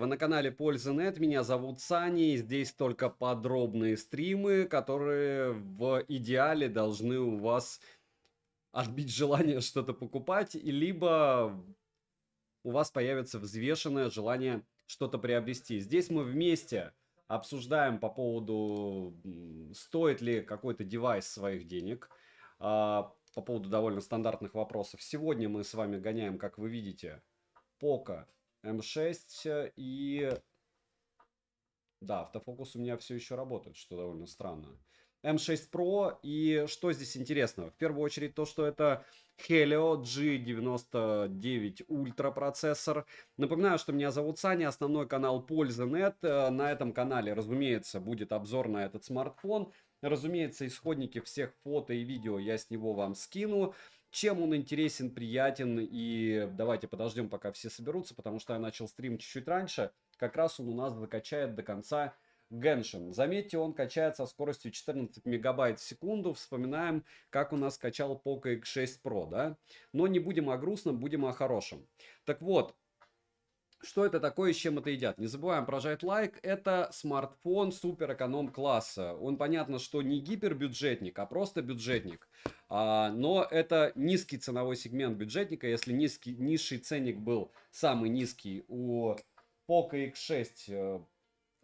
вы на канале Польза.нет, меня зовут Сани, и здесь только подробные стримы, которые в идеале должны у вас отбить желание что-то покупать, и либо у вас появится взвешенное желание что-то приобрести. Здесь мы вместе обсуждаем по поводу, стоит ли какой-то девайс своих денег, а, по поводу довольно стандартных вопросов. Сегодня мы с вами гоняем, как вы видите, Poco M6 и... Да, автофокус у меня все еще работает, что довольно странно. M6 Pro. И что здесь интересного? В первую очередь то, что это Helio G99 Ultra процессор. Напоминаю, что меня зовут Саня, основной канал Польза.нет. Э, на этом канале, разумеется, будет обзор на этот смартфон. Разумеется, исходники всех фото и видео я с него вам скину. Чем он интересен, приятен и давайте подождем, пока все соберутся, потому что я начал стрим чуть-чуть раньше. Как раз он у нас закачает до конца Genshin. Заметьте, он качается со скоростью 14 мегабайт в секунду. Вспоминаем, как у нас качал Poco X6 Pro, да? Но не будем о грустном, будем о хорошем. Так вот, что это такое с чем это едят? Не забываем прожать лайк. Это смартфон супер эконом класса. Он понятно, что не гипербюджетник, а просто бюджетник. А, но это низкий ценовой сегмент бюджетника. Если низкий, низший ценник был самый низкий у Poco X6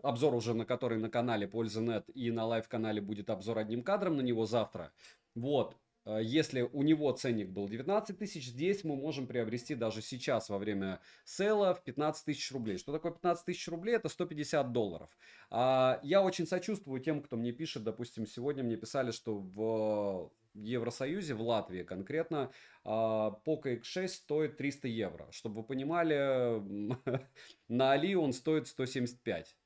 обзор уже на который на канале Польза.нет и на лайв-канале будет обзор одним кадром на него завтра. Вот, э, если у него ценник был 19 тысяч, здесь мы можем приобрести даже сейчас во время сейла в 15 тысяч рублей. Что такое 15 тысяч рублей? Это 150 долларов. А, я очень сочувствую тем, кто мне пишет, допустим, сегодня мне писали, что в Евросоюзе, в Латвии конкретно, а, Poco X6 стоит 300 евро. Чтобы вы понимали, на Али он стоит 175.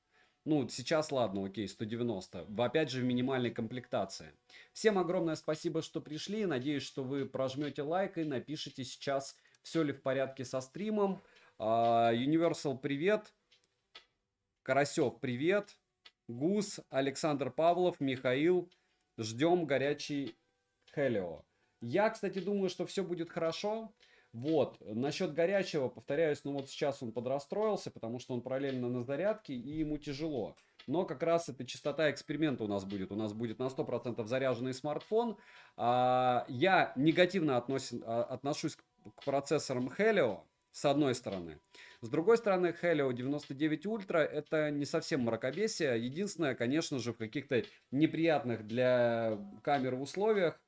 Ну, сейчас, ладно, окей, 190. Опять же, в минимальной комплектации. Всем огромное спасибо, что пришли. Надеюсь, что вы прожмете лайк и напишите сейчас, все ли в порядке со стримом. Uh, Universal, привет. Карасев, привет. Гус, Александр Павлов, Михаил. Ждем горячий Хелио. Я, кстати, думаю, что все будет хорошо. Вот, насчет горячего, повторяюсь, ну вот сейчас он подрастроился, потому что он параллельно на зарядке, и ему тяжело. Но как раз эта частота эксперимента у нас будет. У нас будет на 100% заряженный смартфон. А, я негативно относен, а, отношусь к, к процессорам Helio, с одной стороны. С другой стороны, Helio 99 Ultra это не совсем мракобесие. Единственное, конечно же, в каких-то неприятных для камеры условиях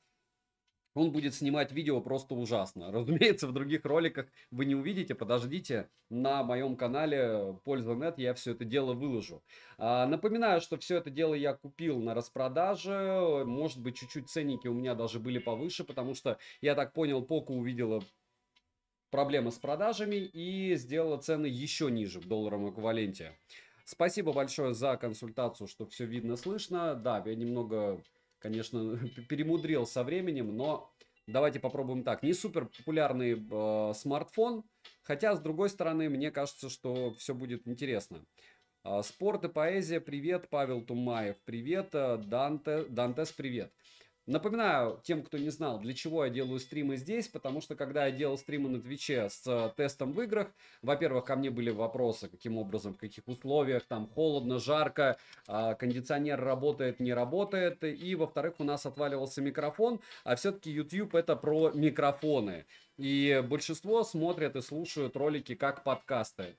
он будет снимать видео просто ужасно. Разумеется, в других роликах вы не увидите, подождите, на моем канале Польза.нет я все это дело выложу. А, напоминаю, что все это дело я купил на распродаже, может быть, чуть-чуть ценники у меня даже были повыше, потому что, я так понял, Поко увидела проблемы с продажами и сделала цены еще ниже в долларовом эквиваленте. Спасибо большое за консультацию, что все видно, слышно. Да, я немного конечно, перемудрил со временем, но давайте попробуем так. Не супер популярный э, смартфон, хотя, с другой стороны, мне кажется, что все будет интересно. Э, спорт и поэзия, привет. Павел Тумаев, привет. Э, Данте, Дантес, привет. Напоминаю тем, кто не знал, для чего я делаю стримы здесь, потому что когда я делал стримы на Твиче с э, тестом в играх, во-первых, ко мне были вопросы, каким образом, в каких условиях, там холодно, жарко, э, кондиционер работает, не работает, и во-вторых, у нас отваливался микрофон, а все-таки YouTube это про микрофоны. И большинство смотрят и слушают ролики как подкасты.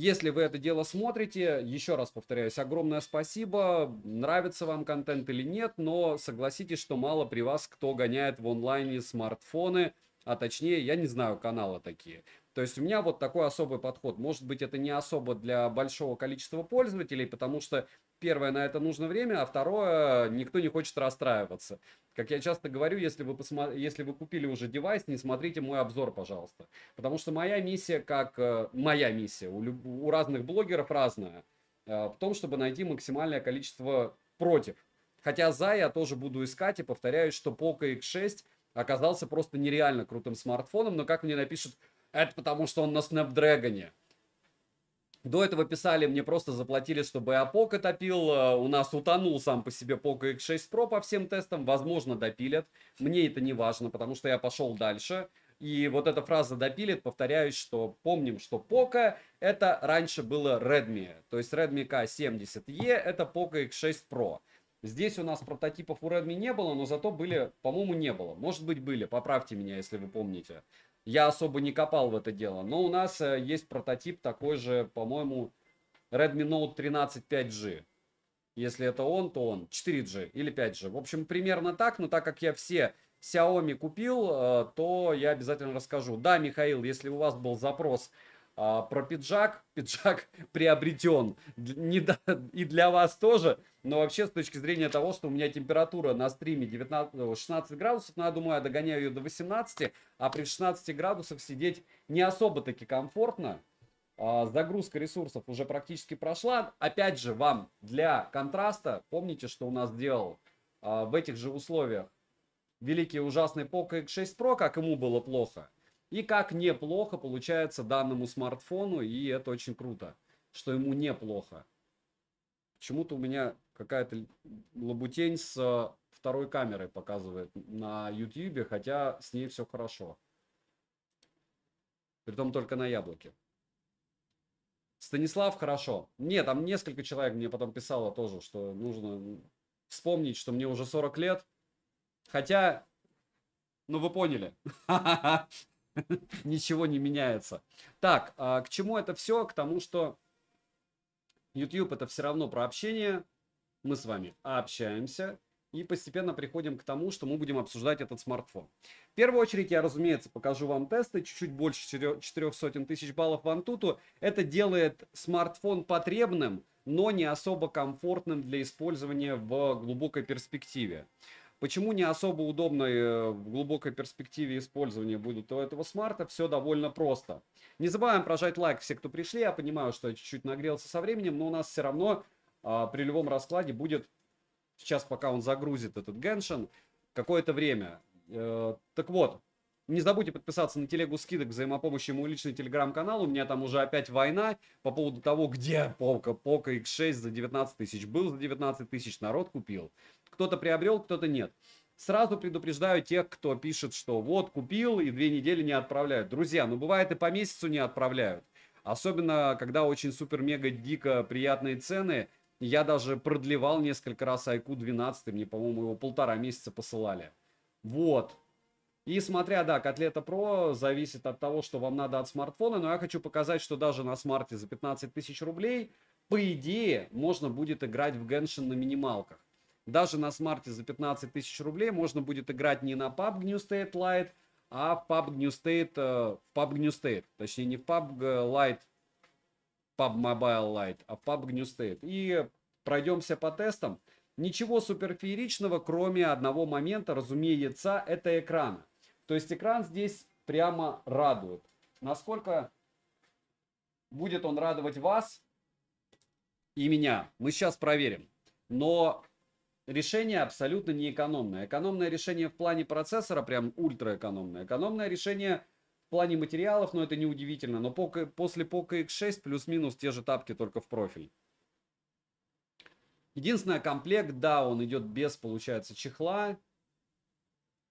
Если вы это дело смотрите, еще раз повторяюсь, огромное спасибо. Нравится вам контент или нет, но согласитесь, что мало при вас кто гоняет в онлайне смартфоны, а точнее, я не знаю каналы такие. То есть у меня вот такой особый подход. Может быть, это не особо для большого количества пользователей, потому что первое, на это нужно время, а второе, никто не хочет расстраиваться. Как я часто говорю, если вы, посмо... если вы купили уже девайс, не смотрите мой обзор, пожалуйста. Потому что моя миссия, как э, моя миссия, у, люб... у разных блогеров разная, э, в том, чтобы найти максимальное количество против. Хотя за я тоже буду искать и повторяюсь, что Poco X6 оказался просто нереально крутым смартфоном, но как мне напишут, это потому, что он на Snapdragon. До этого писали, мне просто заплатили, чтобы я Poco топил. Э, у нас утонул сам по себе Poco X6 Pro по всем тестам. Возможно, допилят. Мне это не важно, потому что я пошел дальше. И вот эта фраза допилит, повторяюсь, что помним, что Poco это раньше было Redmi. То есть Redmi K70E это Poco X6 Pro. Здесь у нас прототипов у Redmi не было, но зато были, по-моему, не было. Может быть, были, поправьте меня, если вы помните. Я особо не копал в это дело. Но у нас э, есть прототип такой же, по-моему, Redmi Note 13 5G. Если это он, то он 4G или 5G. В общем, примерно так, но так как я все Xiaomi купил, э, то я обязательно расскажу. Да, Михаил, если у вас был запрос а, про пиджак, пиджак приобретен не и для вас тоже, но вообще с точки зрения того, что у меня температура на стриме 19, 16 градусов, ну я думаю, я догоняю ее до 18, а при 16 градусах сидеть не особо таки комфортно. А, загрузка ресурсов уже практически прошла. Опять же, вам для контраста, помните, что у нас делал а, в этих же условиях великий ужасный Poco X6 Pro, как ему было плохо, и как неплохо получается данному смартфону, и это очень круто, что ему неплохо. Почему-то у меня какая-то лабутень с второй камерой показывает на YouTube, хотя с ней все хорошо. Притом только на яблоке. Станислав, хорошо. Нет, там несколько человек мне потом писало тоже, что нужно вспомнить, что мне уже 40 лет, Хотя, ну вы поняли, ничего не меняется. Так, а к чему это все? К тому, что YouTube это все равно про общение. Мы с вами общаемся и постепенно приходим к тому, что мы будем обсуждать этот смартфон. В первую очередь я, разумеется, покажу вам тесты, чуть-чуть больше 400 тысяч баллов в Antutu. Это делает смартфон потребным, но не особо комфортным для использования в глубокой перспективе. Почему не особо удобно э, в глубокой перспективе использования будут у этого смарта? Все довольно просто. Не забываем прожать лайк все, кто пришли. Я понимаю, что я чуть-чуть нагрелся со временем, но у нас все равно а, при любом раскладе будет, сейчас пока он загрузит этот Genshin, какое-то время. Э, так вот, не забудьте подписаться на телегу скидок взаимопомощи мой личный телеграм-канал. У меня там уже опять война по поводу того, где Пока. Пока X6 за 19 тысяч. Был за 19 тысяч, народ купил. Кто-то приобрел, кто-то нет. Сразу предупреждаю тех, кто пишет, что вот купил и две недели не отправляют. Друзья, ну бывает и по месяцу не отправляют. Особенно, когда очень супер-мега дико приятные цены. Я даже продлевал несколько раз IQ 12, мне, по-моему, его полтора месяца посылали. Вот. И смотря, да, Котлета Pro зависит от того, что вам надо от смартфона, но я хочу показать, что даже на смарте за 15 тысяч рублей, по идее, можно будет играть в Genshin на минималках. Даже на смарте за 15 тысяч рублей можно будет играть не на PUBG New State Lite, а в PUBG New State, э, в PUBG New State. Точнее, не в PUBG Lite, PUBG Mobile Lite, а в PUBG New State. И пройдемся по тестам. Ничего суперфееричного, кроме одного момента, разумеется, это экрана. То есть экран здесь прямо радует. Насколько будет он радовать вас и меня, мы сейчас проверим. Но решение абсолютно не экономное. Экономное решение в плане процессора, прям ультра экономное. Решение в плане материалов, но это не удивительно. Но после Poco X6 плюс-минус те же тапки, только в профиль. Единственное, комплект, да, он идет без, получается, чехла.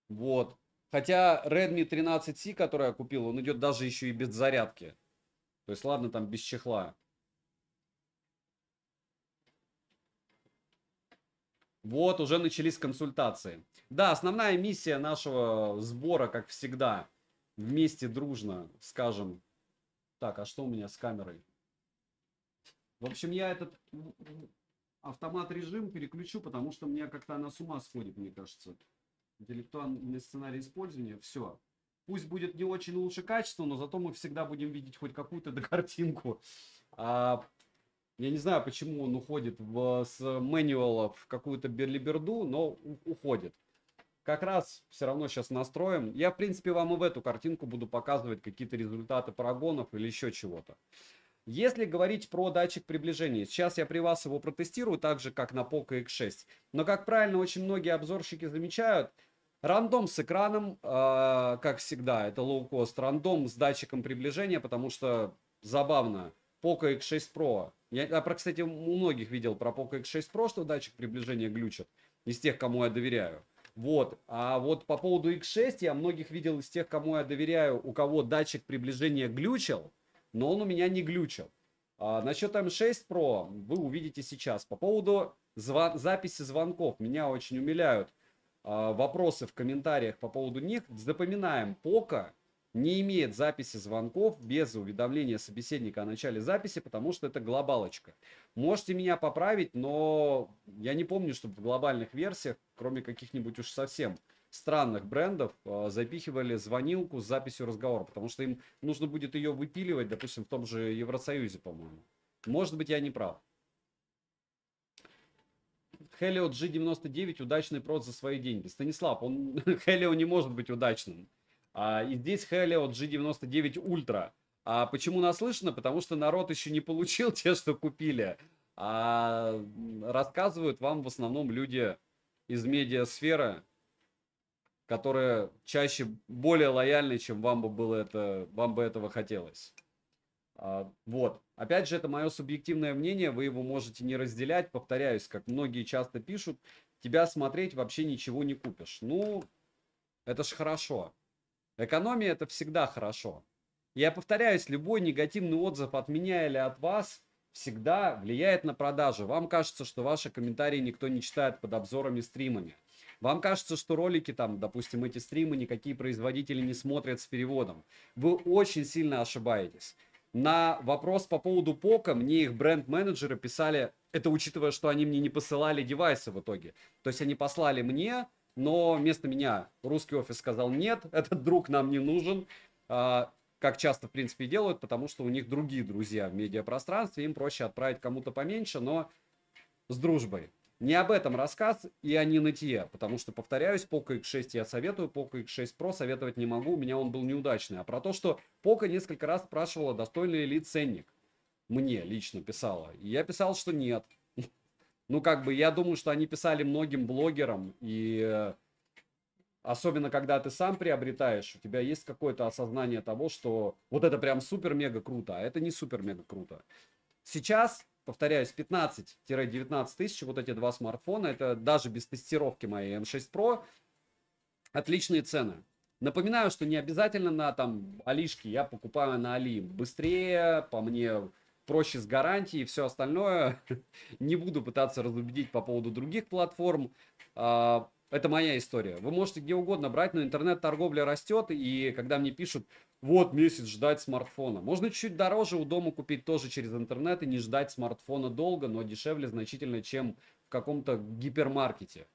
Вот. Хотя Redmi 13C, который я купил, он идет даже еще и без зарядки. То есть, ладно, там без чехла. Вот, уже начались консультации. Да, основная миссия нашего сбора, как всегда, вместе дружно, скажем. Так, а что у меня с камерой? В общем, я этот автомат режим переключу, потому что мне как-то она с ума сходит, мне кажется. Интеллектуальный сценарий использования, все. Пусть будет не очень лучше качество, но зато мы всегда будем видеть хоть какую-то картинку. А я не знаю, почему он уходит в, с мануала в какую-то берлиберду, но уходит. Как раз все равно сейчас настроим. Я, в принципе, вам и в эту картинку буду показывать какие-то результаты парагонов или еще чего-то. Если говорить про датчик приближения, сейчас я при вас его протестирую, так же, как на Poco X6. Но, как правильно очень многие обзорщики замечают, рандом с экраном, э, как всегда, это low-cost, рандом с датчиком приближения, потому что забавно, Poco X6 Pro я, я про, кстати, у многих видел про Poco X6 Pro, что датчик приближения глючит. Из тех, кому я доверяю. Вот. А вот по поводу X6 я многих видел из тех, кому я доверяю, у кого датчик приближения глючил, но он у меня не глючил. А, насчет M6 Pro вы увидите сейчас. По поводу звон- записи звонков меня очень умиляют а, вопросы в комментариях по поводу них. Запоминаем, Poco не имеет записи звонков без уведомления собеседника о начале записи, потому что это глобалочка. Можете меня поправить, но я не помню, чтобы в глобальных версиях, кроме каких-нибудь уж совсем странных брендов, э, запихивали звонилку с записью разговора, потому что им нужно будет ее выпиливать, допустим, в том же Евросоюзе, по-моему. Может быть, я не прав. Helio G99 удачный прод за свои деньги. Станислав, он Helio не может быть удачным. А, и здесь Helio G99 Ultra. А почему наслышано? Потому что народ еще не получил те, что купили. А рассказывают вам в основном люди из медиасферы, которые чаще более лояльны, чем вам бы было это, вам бы этого хотелось. А, вот. Опять же, это мое субъективное мнение, вы его можете не разделять. Повторяюсь, как многие часто пишут, тебя смотреть вообще ничего не купишь. Ну, это ж хорошо. Экономия это всегда хорошо. Я повторяюсь, любой негативный отзыв от меня или от вас всегда влияет на продажи. Вам кажется, что ваши комментарии никто не читает под обзорами стримами. Вам кажется, что ролики там, допустим, эти стримы никакие производители не смотрят с переводом. Вы очень сильно ошибаетесь. На вопрос по поводу ПОКа мне их бренд-менеджеры писали, это учитывая, что они мне не посылали девайсы в итоге. То есть они послали мне, но вместо меня русский офис сказал, нет, этот друг нам не нужен, а, как часто, в принципе, делают, потому что у них другие друзья в медиапространстве, им проще отправить кому-то поменьше, но с дружбой. Не об этом рассказ и о нытье, потому что, повторяюсь, Poco X6 я советую, Poco X6 Pro советовать не могу, у меня он был неудачный. А про то, что Poco несколько раз спрашивала, достойный ли ценник, мне лично писала. И я писал, что нет. Ну, как бы, я думаю, что они писали многим блогерам, и э, особенно когда ты сам приобретаешь, у тебя есть какое-то осознание того, что вот это прям супер-мега круто, а это не супер-мега круто. Сейчас, повторяюсь, 15-19 тысяч, вот эти два смартфона, это даже без тестировки моей M6 Pro, отличные цены. Напоминаю, что не обязательно на там Алишке, я покупаю на Али быстрее, по мне проще с гарантией и все остальное. Не буду пытаться разубедить по поводу других платформ. Это моя история. Вы можете где угодно брать, но интернет-торговля растет, и когда мне пишут, вот месяц ждать смартфона. Можно чуть-чуть дороже у дома купить тоже через интернет и не ждать смартфона долго, но дешевле значительно, чем в каком-то гипермаркете.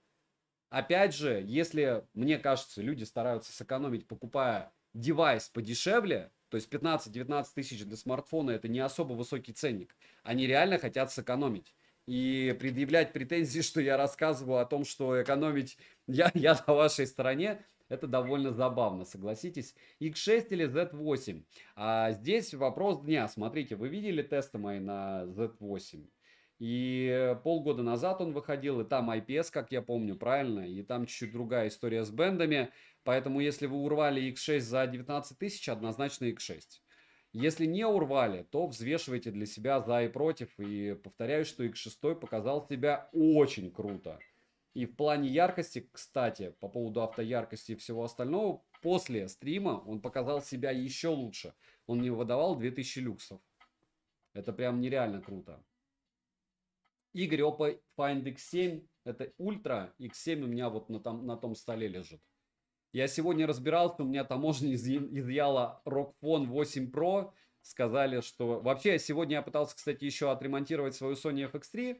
Опять же, если, мне кажется, люди стараются сэкономить, покупая девайс подешевле, то есть 15-19 тысяч для смартфона это не особо высокий ценник. Они реально хотят сэкономить. И предъявлять претензии, что я рассказываю о том, что экономить я, я на вашей стороне, это довольно забавно, согласитесь. X6 или Z8? А здесь вопрос дня. Смотрите, вы видели тесты мои на Z8? И полгода назад он выходил, и там IPS, как я помню, правильно? И там чуть-чуть другая история с бендами. Поэтому, если вы урвали X6 за 19 тысяч, однозначно X6. Если не урвали, то взвешивайте для себя за и против. И повторяю, что X6 показал себя очень круто. И в плане яркости, кстати, по поводу автояркости и всего остального, после стрима он показал себя еще лучше. Он не выдавал 2000 люксов. Это прям нереально круто. Игорь, Oppo Find X7, это ультра, X7 у меня вот на, том, на том столе лежит. Я сегодня разбирался, у меня таможня изъяла Rockphone 8 Pro, сказали, что... Вообще, сегодня я пытался, кстати, еще отремонтировать свою Sony FX3.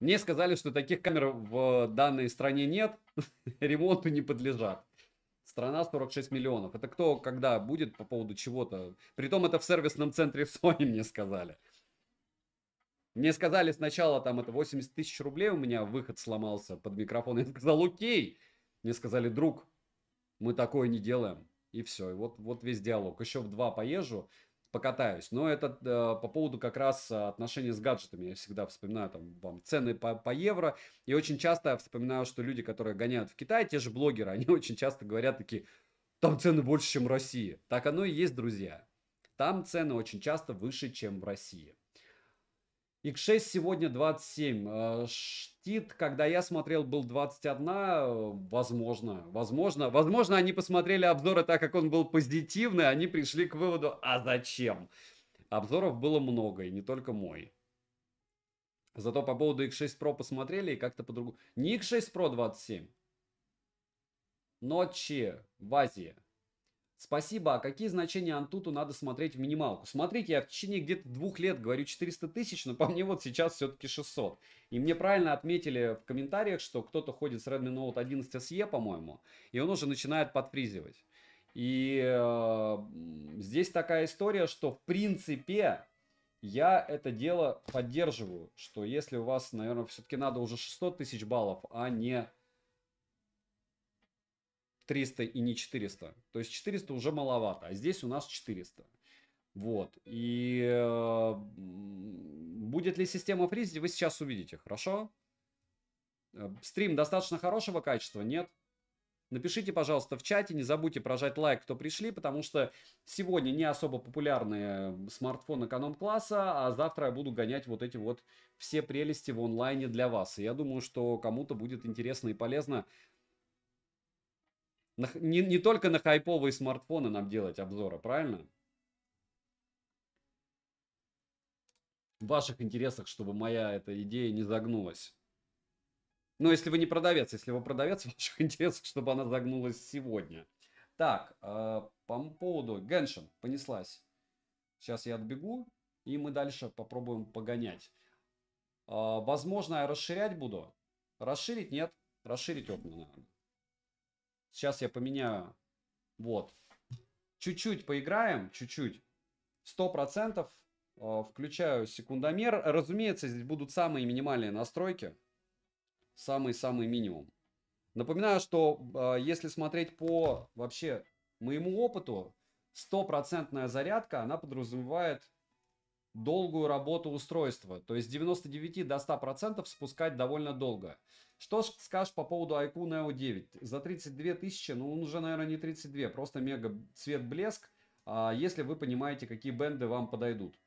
Мне сказали, что таких камер в данной стране нет, ремонту не подлежат. Страна 46 миллионов. Это кто, когда будет по поводу чего-то? Притом это в сервисном центре Sony мне сказали. Мне сказали сначала, там, это 80 тысяч рублей у меня выход сломался под микрофон. Я сказал, окей. Мне сказали, друг, мы такое не делаем. И все. И вот, вот весь диалог. Еще в два поезжу, покатаюсь. Но это э, по поводу как раз отношения с гаджетами. Я всегда вспоминаю там вам цены по, по евро. И очень часто я вспоминаю, что люди, которые гоняют в Китай, те же блогеры, они очень часто говорят такие, там цены больше, чем в России. Так оно и есть, друзья. Там цены очень часто выше, чем в России. X6 сегодня 27. Э, штит, когда я смотрел, был 21. Э, возможно, возможно. Возможно, они посмотрели обзоры так, как он был позитивный, они пришли к выводу, а зачем? Обзоров было много, и не только мой. Зато по поводу X6 Pro посмотрели и как-то по-другому. Не X6 Pro 27. Ночи в Азии. Спасибо. А какие значения Антуту надо смотреть в минималку? Смотрите, я в течение где-то двух лет говорю 400 тысяч, но по мне вот сейчас все-таки 600. И мне правильно отметили в комментариях, что кто-то ходит с Redmi Note 11 SE, по-моему, и он уже начинает подфризивать. И э, здесь такая история, что в принципе я это дело поддерживаю, что если у вас, наверное, все-таки надо уже 600 тысяч баллов, а не 300 и не 400. То есть 400 уже маловато, а здесь у нас 400. Вот. И э, будет ли система фризить, вы сейчас увидите, хорошо? Э, стрим достаточно хорошего качества? Нет? Напишите, пожалуйста, в чате, не забудьте прожать лайк, кто пришли, потому что сегодня не особо популярные смартфон эконом-класса, а завтра я буду гонять вот эти вот все прелести в онлайне для вас. И я думаю, что кому-то будет интересно и полезно не, не только на хайповые смартфоны нам делать обзоры, правильно? В ваших интересах, чтобы моя эта идея не загнулась. Но если вы не продавец, если вы продавец, в ваших интересах, чтобы она загнулась сегодня. Так, э, по поводу Геншин понеслась. Сейчас я отбегу, и мы дальше попробуем погонять. Э, возможно, я расширять буду. Расширить нет. Расширить окна, наверное. Сейчас я поменяю. Вот. Чуть-чуть поиграем, чуть-чуть. Сто процентов. Э, включаю секундомер. Разумеется, здесь будут самые минимальные настройки. Самый-самый минимум. Напоминаю, что э, если смотреть по вообще моему опыту, стопроцентная зарядка, она подразумевает долгую работу устройства. То есть 99 до 100% спускать довольно долго. Что скажешь по поводу iQOO Neo 9? За 32 тысячи, ну он уже, наверное, не 32, просто мега цвет блеск, а, если вы понимаете, какие бенды вам подойдут.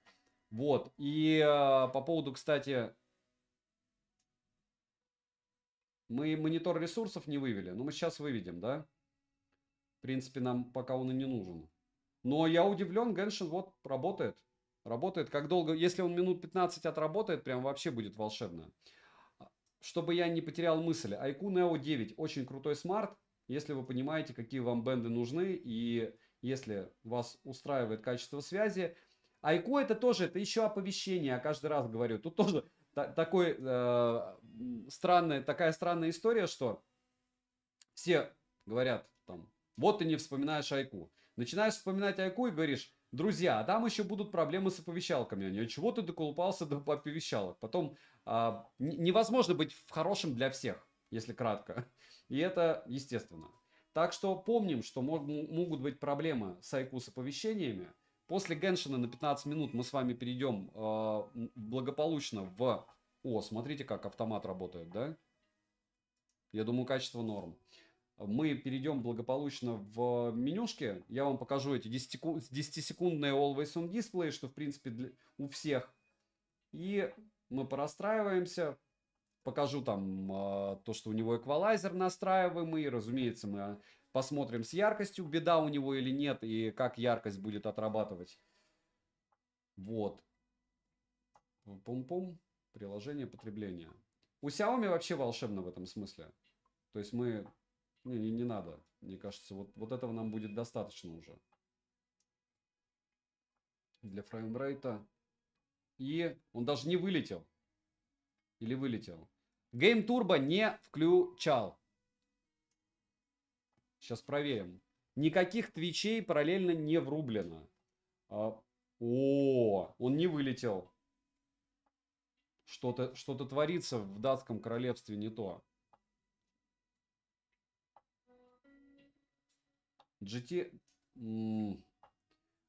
Вот, и а, по поводу, кстати, мы монитор ресурсов не вывели, но мы сейчас выведем, да? В принципе, нам пока он и не нужен. Но я удивлен, Genshin вот работает. Работает как долго, если он минут 15 отработает, прям вообще будет волшебно чтобы я не потерял мысль, IQ Neo 9 очень крутой смарт, если вы понимаете, какие вам бенды нужны и если вас устраивает качество связи. IQ это тоже, это еще оповещение, я каждый раз говорю. Тут тоже та- такой, э, странная, такая странная история, что все говорят там, вот ты не вспоминаешь IQ. Начинаешь вспоминать IQ и говоришь, друзья, а там еще будут проблемы с оповещалками. Они, а чего ты доколупался до оповещалок? Потом а, невозможно быть хорошим для всех, если кратко. И это естественно. Так что помним, что мог, могут быть проблемы с IQ с оповещениями. После Геншина на 15 минут мы с вами перейдем э, благополучно в... О, смотрите, как автомат работает, да? Я думаю, качество норм. Мы перейдем благополучно в менюшки. Я вам покажу эти 10-секундные Always On Display, что в принципе для, у всех. И мы порастраиваемся, покажу там э, то, что у него эквалайзер настраиваемый, разумеется, мы посмотрим с яркостью, беда у него или нет, и как яркость будет отрабатывать. Вот. Пум-пум. Приложение потребления. У Xiaomi вообще волшебно в этом смысле. То есть мы... Не, не, не надо. Мне кажется, вот, вот этого нам будет достаточно уже. Для фреймрейта. И он даже не вылетел. Или вылетел. Game Turbo не включал. Сейчас проверим. Никаких твичей параллельно не врублено. А, о, он не вылетел. Что-то что творится в датском королевстве не то. GT...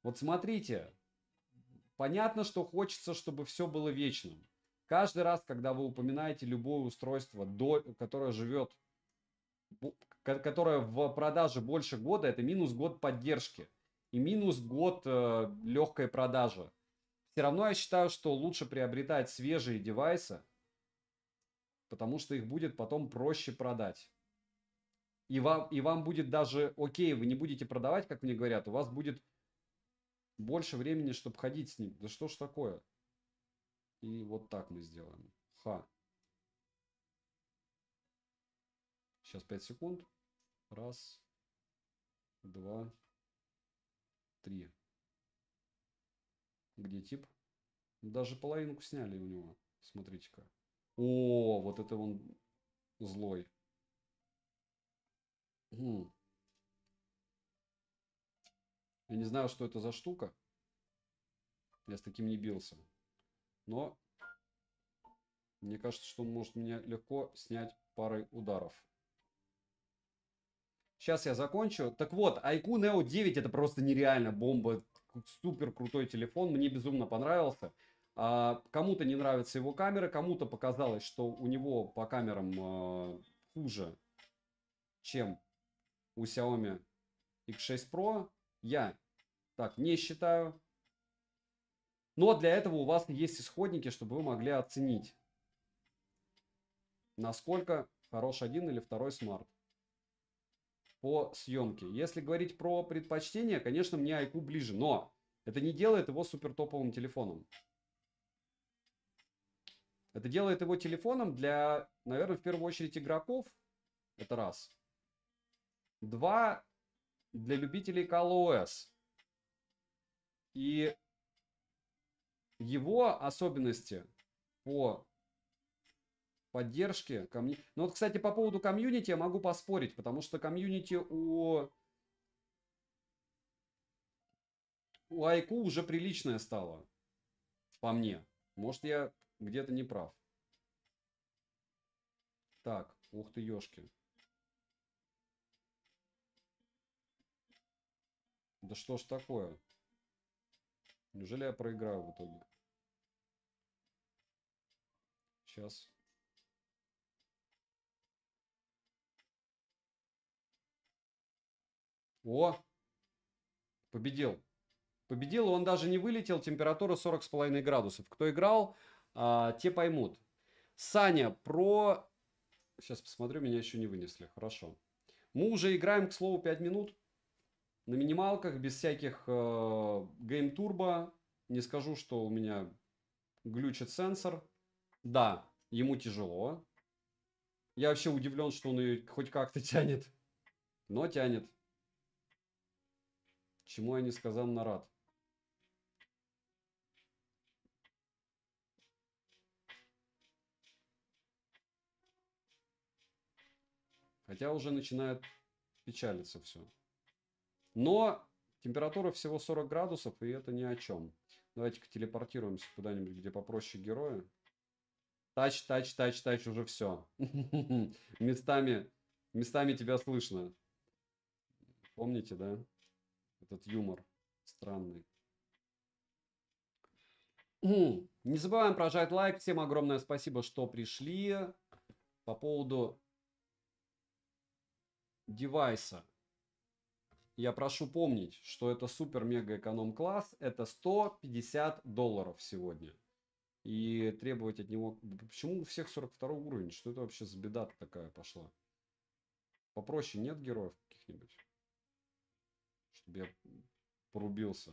Вот смотрите, Понятно, что хочется, чтобы все было вечным. Каждый раз, когда вы упоминаете любое устройство, до, которое живет, которое в продаже больше года, это минус год поддержки и минус год э, легкой продажи. Все равно я считаю, что лучше приобретать свежие девайсы, потому что их будет потом проще продать. И вам, и вам будет даже окей, вы не будете продавать, как мне говорят, у вас будет больше времени, чтобы ходить с ним. Да что ж такое? И вот так мы сделаем. Ха. Сейчас 5 секунд. Раз, два, три. Где тип? Даже половинку сняли у него. Смотрите-ка. О, вот это он злой. Я не знаю, что это за штука. Я с таким не бился. Но мне кажется, что он может меня легко снять парой ударов. Сейчас я закончу. Так вот, IQ Neo 9 это просто нереально бомба. Супер крутой телефон. Мне безумно понравился. А, кому-то не нравятся его камеры, кому-то показалось, что у него по камерам а, хуже, чем у Xiaomi X6 Pro. Я так не считаю. Но для этого у вас есть исходники, чтобы вы могли оценить, насколько хорош один или второй смарт по съемке. Если говорить про предпочтение, конечно, мне IQ ближе, но это не делает его супер топовым телефоном. Это делает его телефоном для, наверное, в первую очередь игроков. Это раз. Два. Для любителей ColorOS. И его особенности по поддержке комью... Ну вот, кстати, по поводу комьюнити я могу поспорить, потому что комьюнити у... У Айку уже приличное стало. По мне. Может, я где-то не прав. Так, ух ты, ёшки. Да что ж такое? Неужели я проиграю в итоге? Сейчас. О! Победил. Победил, он даже не вылетел, температура 40,5 градусов. Кто играл, а, те поймут. Саня, про... Сейчас посмотрю, меня еще не вынесли. Хорошо. Мы уже играем, к слову, 5 минут. На минималках, без всяких э, Game Turbo. Не скажу, что у меня глючит сенсор. Да, ему тяжело. Я вообще удивлен, что он ее хоть как-то тянет. Но тянет. Чему я несказанно рад. Хотя уже начинает печалиться все. Но температура всего 40 градусов, и это ни о чем. Давайте-ка телепортируемся куда-нибудь, где попроще героя. Тач, тач, тач, тач, уже все. местами, местами тебя слышно. Помните, да? Этот юмор странный. Не забываем прожать лайк. Всем огромное спасибо, что пришли. По поводу девайса. Я прошу помнить, что это супер-мега эконом класс. Это 150 долларов сегодня. И требовать от него... Почему у всех 42 уровень? Что это вообще за беда такая пошла? Попроще нет героев каких-нибудь? Чтобы я порубился.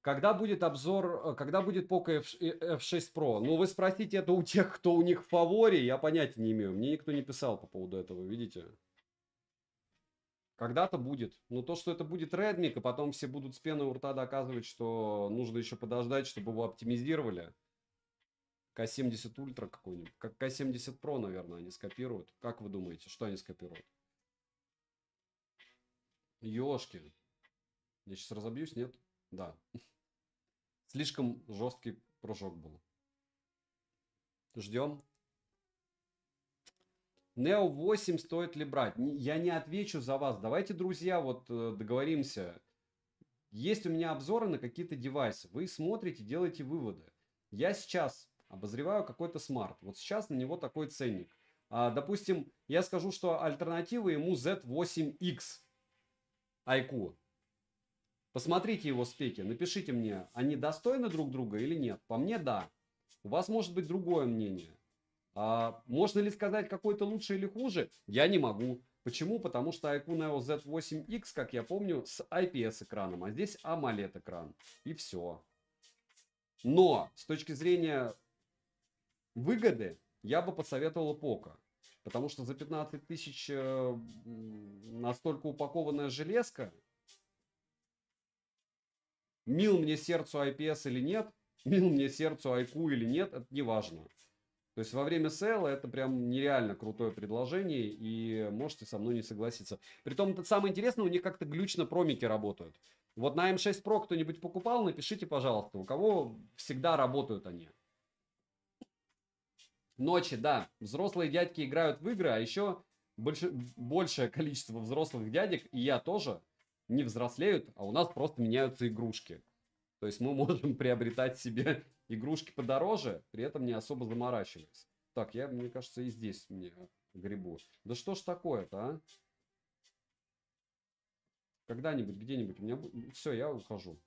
Когда будет обзор, э, когда будет Poco F6 Pro? Ну, вы спросите это у тех, кто у них в фаворе, я понятия не имею. Мне никто не писал по поводу этого, видите? Когда-то будет. Но то, что это будет Redmi, а потом все будут с пеной у рта доказывать, что нужно еще подождать, чтобы его оптимизировали. К70 Ultra какой-нибудь. Как К70 Pro, наверное, они скопируют. Как вы думаете, что они скопируют? Ёшки. Я сейчас разобьюсь, нет? Да. Слишком жесткий прыжок был. Ждем. Neo 8 стоит ли брать? Я не отвечу за вас. Давайте, друзья, вот э, договоримся. Есть у меня обзоры на какие-то девайсы. Вы смотрите, делаете выводы. Я сейчас обозреваю какой-то смарт. Вот сейчас на него такой ценник. А, допустим, я скажу, что альтернатива ему Z8X IQ. Посмотрите его спеки, напишите мне, они достойны друг друга или нет. По мне, да. У вас может быть другое мнение. А можно ли сказать, какой-то лучше или хуже? Я не могу. Почему? Потому что iQOO Neo Z8X, как я помню, с IPS экраном, а здесь AMOLED экран. И все. Но с точки зрения выгоды, я бы посоветовал Poco. Потому что за 15 тысяч э, настолько упакованная железка, мил мне сердцу IPS или нет, мил мне сердцу IQ или нет, это не важно. То есть во время сейла это прям нереально крутое предложение, и можете со мной не согласиться. Притом, самое интересное, у них как-то глючно промики работают. Вот на M6 Pro кто-нибудь покупал, напишите, пожалуйста, у кого всегда работают они. Ночи, да, взрослые дядьки играют в игры, а еще больше, большее количество взрослых дядек, и я тоже, не взрослеют, а у нас просто меняются игрушки. То есть мы можем приобретать себе игрушки подороже, при этом не особо заморачиваясь. Так, я, мне кажется, и здесь мне грибу. Да что ж такое-то, а? Когда-нибудь, где-нибудь у меня... Все, я ухожу.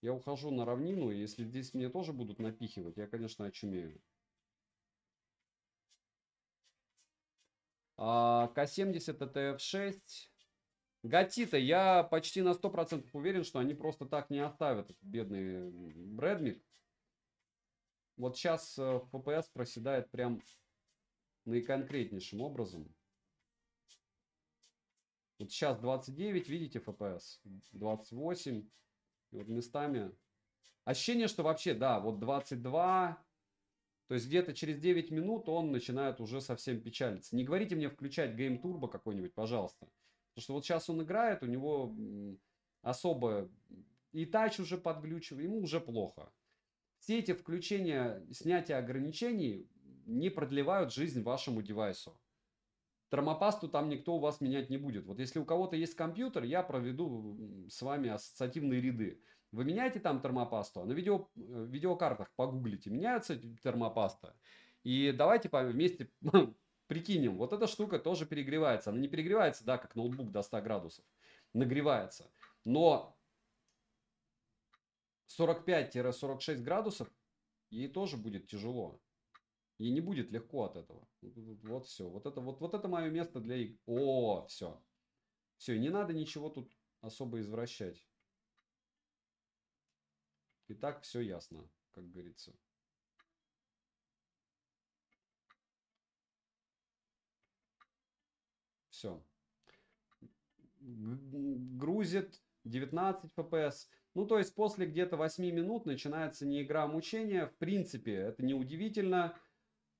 Я ухожу на равнину, и если здесь мне тоже будут напихивать, я, конечно, очумею. А, К70 это F6. Гатита, я почти на 100% уверен, что они просто так не оставят бедный Брэдмит. Вот сейчас FPS э, проседает прям наиконкретнейшим образом. Вот сейчас 29, видите, FPS, 28. И вот местами. Ощущение, что вообще, да, вот 22. То есть где-то через 9 минут он начинает уже совсем печалиться. Не говорите мне включать Game Turbo какой-нибудь, пожалуйста. Потому что вот сейчас он играет, у него особо и тач уже подглючивает, ему уже плохо. Все эти включения, снятия ограничений не продлевают жизнь вашему девайсу. Термопасту там никто у вас менять не будет. Вот если у кого-то есть компьютер, я проведу с вами ассоциативные ряды. Вы меняете там термопасту, а на видео, э, видеокартах погуглите, меняется термопаста. И давайте вместе Прикинем, вот эта штука тоже перегревается. Она не перегревается, да, как ноутбук до 100 градусов. Нагревается. Но 45-46 градусов ей тоже будет тяжело. Ей не будет легко от этого. Вот все. Вот это, вот, вот это мое место для. О, все. Все, не надо ничего тут особо извращать. И так все ясно, как говорится. Все. Грузит 19 FPS. Ну, то есть после где-то 8 минут начинается не игра, а мучения. В принципе, это не удивительно.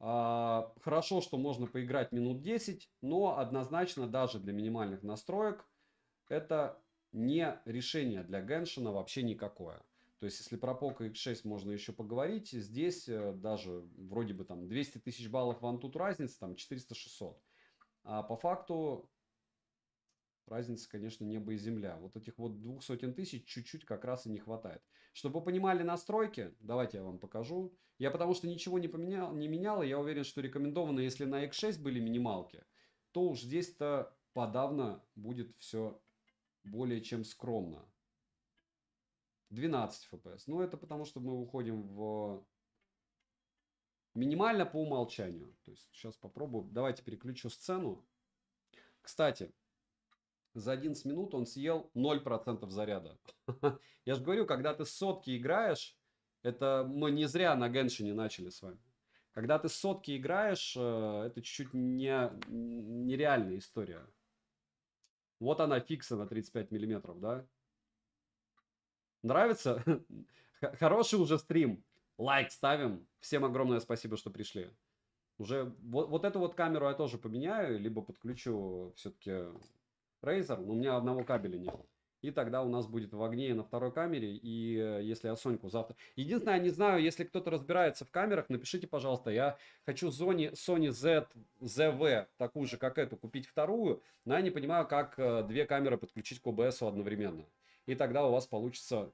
А, хорошо, что можно поиграть минут 10, но однозначно даже для минимальных настроек это не решение для Геншина вообще никакое. То есть, если про Poco X6 можно еще поговорить, здесь э, даже вроде бы там 200 тысяч баллов ван тут разница, там 400-600. А по факту разница, конечно, небо и земля. Вот этих вот двух сотен тысяч чуть-чуть как раз и не хватает. Чтобы вы понимали настройки, давайте я вам покажу. Я потому что ничего не поменял, не менял, и я уверен, что рекомендовано, если на X6 были минималки, то уж здесь-то подавно будет все более чем скромно. 12 FPS. Ну, это потому, что мы уходим в Минимально по умолчанию. То есть сейчас попробую. Давайте переключу сцену. Кстати, за 11 минут он съел 0% заряда. Я же говорю, когда ты сотки играешь, это мы не зря на Геншине начали с вами. Когда ты сотки играешь, э, это чуть-чуть не, нереальная история. Вот она фикса на 35 миллиметров, да? Нравится? Хороший уже стрим лайк ставим. Всем огромное спасибо, что пришли. Уже вот, вот эту вот камеру я тоже поменяю, либо подключу все-таки Razer, но у меня одного кабеля нет. И тогда у нас будет в огне на второй камере, и э, если я Соньку завтра... Единственное, я не знаю, если кто-то разбирается в камерах, напишите, пожалуйста, я хочу Sony, Sony Z, ZV, такую же, как эту, купить вторую, но я не понимаю, как э, две камеры подключить к OBS одновременно. И тогда у вас получится...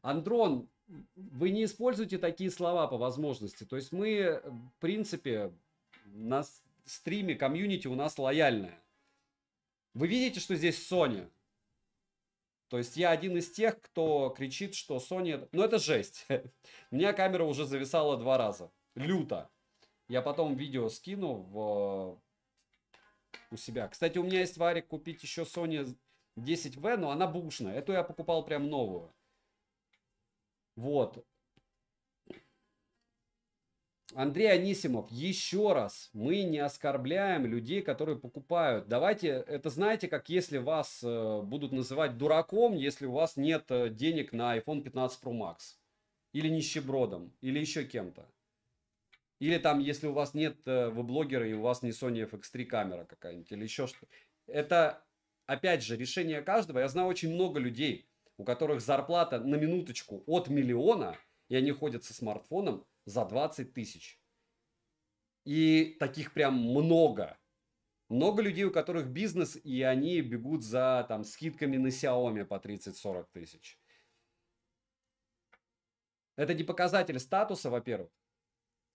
Андрон, вы не используете такие слова по возможности. То есть мы, в принципе, на стриме комьюнити у нас лояльная. Вы видите, что здесь Sony? То есть я один из тех, кто кричит, что Sony... Ну это жесть. У меня камера уже зависала два раза. Люто. Я потом видео скину в... у себя. Кстати, у меня есть варик купить еще Sony 10V, но она бушная. Эту я покупал прям новую. Вот. Андрей Анисимов, еще раз, мы не оскорбляем людей, которые покупают. Давайте, это знаете, как если вас э, будут называть дураком, если у вас нет э, денег на iPhone 15 Pro Max. Или нищебродом, или еще кем-то. Или там, если у вас нет, э, вы блогеры, и у вас не Sony FX3 камера какая-нибудь, или еще что. Это, опять же, решение каждого. Я знаю очень много людей, у которых зарплата на минуточку от миллиона, и они ходят со смартфоном, за 20 тысяч. И таких прям много. Много людей, у которых бизнес, и они бегут за там скидками на Xiaomi по 30-40 тысяч. Это не показатель статуса, во-первых.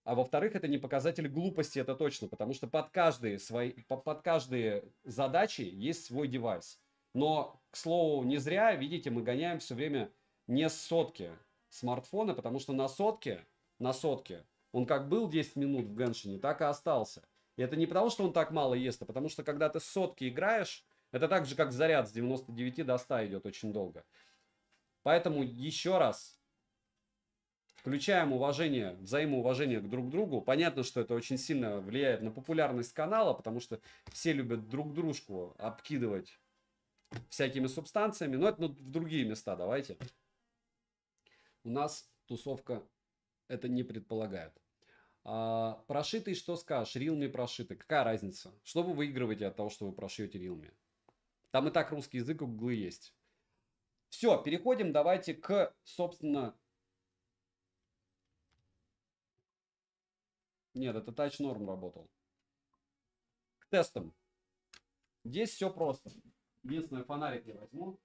А во-вторых, это не показатель глупости, это точно, потому что под каждые, свои, под каждые задачи есть свой девайс. Но, к слову, не зря, видите, мы гоняем все время не с сотки смартфона, потому что на сотке на сотке. Он как был 10 минут в Геншине, так и остался. И это не потому, что он так мало ест, а потому что когда ты с сотки играешь, это так же, как заряд с 99 до 100 идет очень долго. Поэтому еще раз включаем уважение, взаимоуважение к друг другу. Понятно, что это очень сильно влияет на популярность канала, потому что все любят друг дружку обкидывать всякими субстанциями. Но это ну, в другие места давайте. У нас тусовка это не предполагает. А, прошитый, что скажешь? Realme прошитый. Какая разница? Что вы выигрываете от того, что вы прошьете Realme? Там и так русский язык у Google есть. Все, переходим давайте к, собственно... Нет, это Touch Norm работал. К тестам. Здесь все просто. Единственное, фонарик я возьму.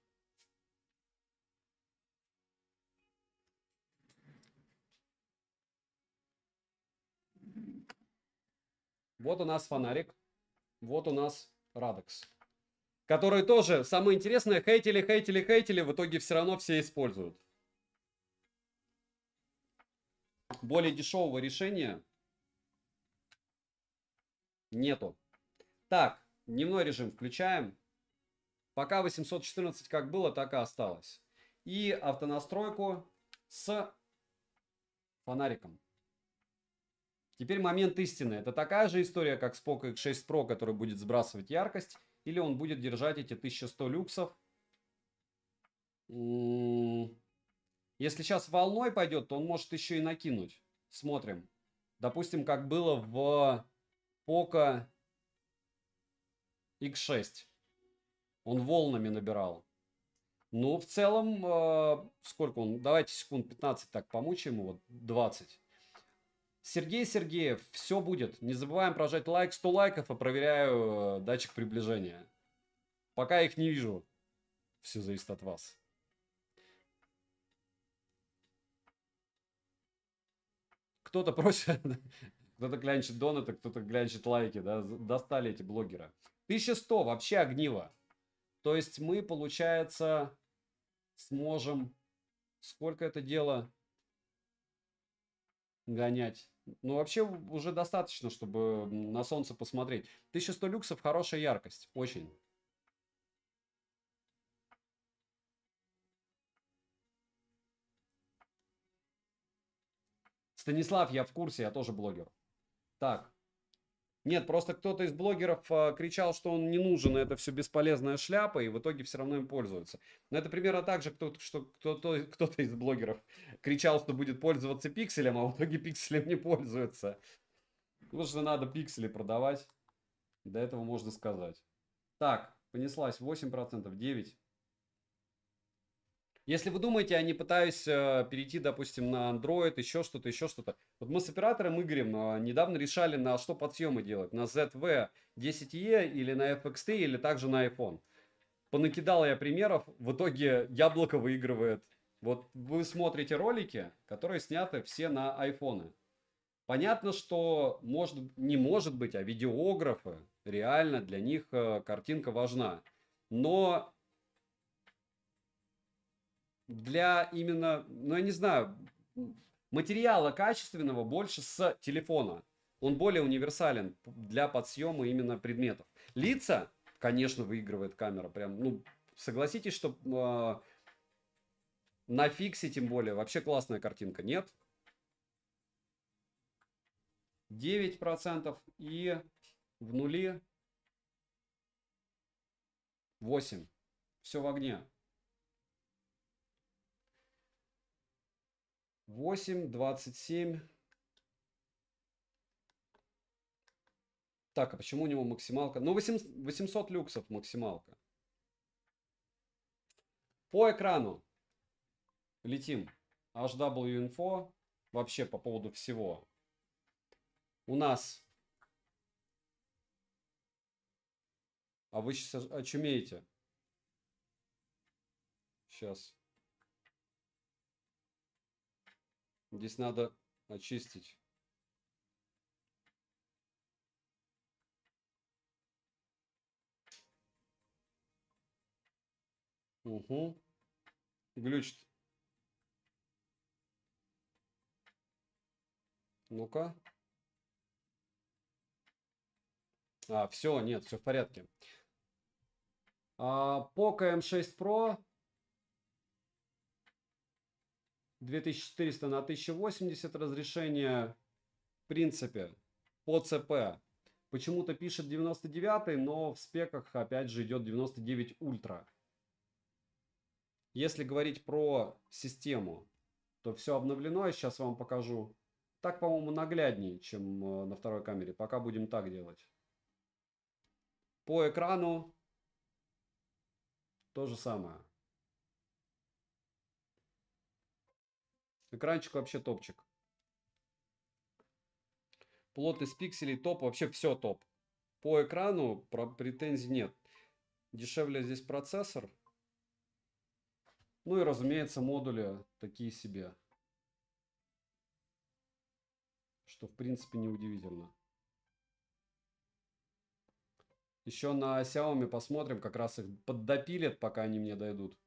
Вот у нас фонарик. Вот у нас Радекс. Который тоже, самое интересное, хейтили, хейтили, хейтили, в итоге все равно все используют. Более дешевого решения нету. Так, дневной режим включаем. Пока 814 как было, так и осталось. И автонастройку с фонариком. Теперь момент истины. Это такая же история, как с Poco X6 Pro, который будет сбрасывать яркость, или он будет держать эти 1100 люксов. Если сейчас волной пойдет, то он может еще и накинуть. Смотрим. Допустим, как было в Poco X6. Он волнами набирал. Ну, в целом, э, сколько он? Давайте секунд 15 так помучаем его. 20. Сергей Сергеев, все будет. Не забываем прожать лайк, 100 лайков и проверяю э, датчик приближения. Пока их не вижу. Все зависит от вас. Кто-то просит, кто-то глянчит донаты, кто-то глянчит лайки, да, достали эти блогеры. 1100, вообще огниво. То есть мы, получается, сможем, сколько это дело гонять? Ну, вообще уже достаточно, чтобы на солнце посмотреть. 1100 люксов хорошая яркость. Очень. Станислав, я в курсе, я тоже блогер. Так. Нет, просто кто-то из блогеров э, кричал, что он не нужен, и это все бесполезная шляпа, и в итоге все равно им пользуются. Но это примерно так же, кто, что кто-то, кто-то из блогеров кричал, что будет пользоваться пикселем, а в итоге пикселем не пользуется. Потому что надо пиксели продавать. До этого можно сказать. Так, понеслась 8%, 9%. Если вы думаете, я не пытаюсь э, перейти, допустим, на Android, еще что-то, еще что-то. Вот мы с оператором Игорем э, недавно решали, на что подсъемы делать. На ZV 10E или на FX3, или также на iPhone. Понакидал я примеров, в итоге яблоко выигрывает. Вот вы смотрите ролики, которые сняты все на айфоны. Понятно, что может, не может быть, а видеографы, реально для них э, картинка важна. Но для именно, ну я не знаю, материала качественного больше с телефона. Он более универсален для подсъема именно предметов. Лица, конечно, выигрывает камера. Прям, ну, согласитесь, что э, на фиксе тем более вообще классная картинка. Нет? 9% и в нуле 8. Все в огне. 8, 27. Так, а почему у него максималка? Ну, 800, 800 люксов максималка. По экрану летим. HW Info. Вообще по поводу всего. У нас... А вы сейчас очумеете. Сейчас. Здесь надо очистить. Угу. Глючит. Ну-ка. А, все, нет, все в порядке. А, Poco M6 Pro 2400 на 1080 разрешение, в принципе, по ЦП. Почему-то пишет 99, но в спеках опять же идет 99 ультра. Если говорить про систему, то все обновлено. Я сейчас вам покажу. Так, по-моему, нагляднее, чем э, на второй камере. Пока будем так делать. По экрану то же самое. Экранчик вообще топчик. Плотность пикселей топ, вообще все топ. По экрану про претензий нет. Дешевле здесь процессор. Ну и, разумеется, модули такие себе. Что, в принципе, неудивительно. Еще на Xiaomi посмотрим, как раз их поддопилят, пока они мне дойдут.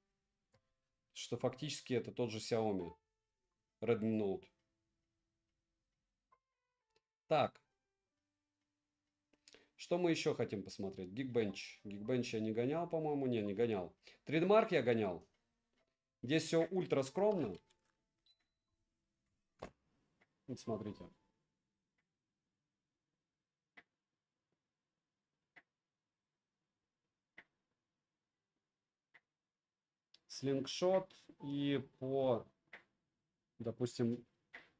Что фактически это тот же Xiaomi. Redmi Note. Так. Что мы еще хотим посмотреть? Geekbench. Geekbench я не гонял, по-моему. Не, не гонял. 3D Mark я гонял. Здесь все ультра скромно. Вот смотрите. Слингшот и по, допустим,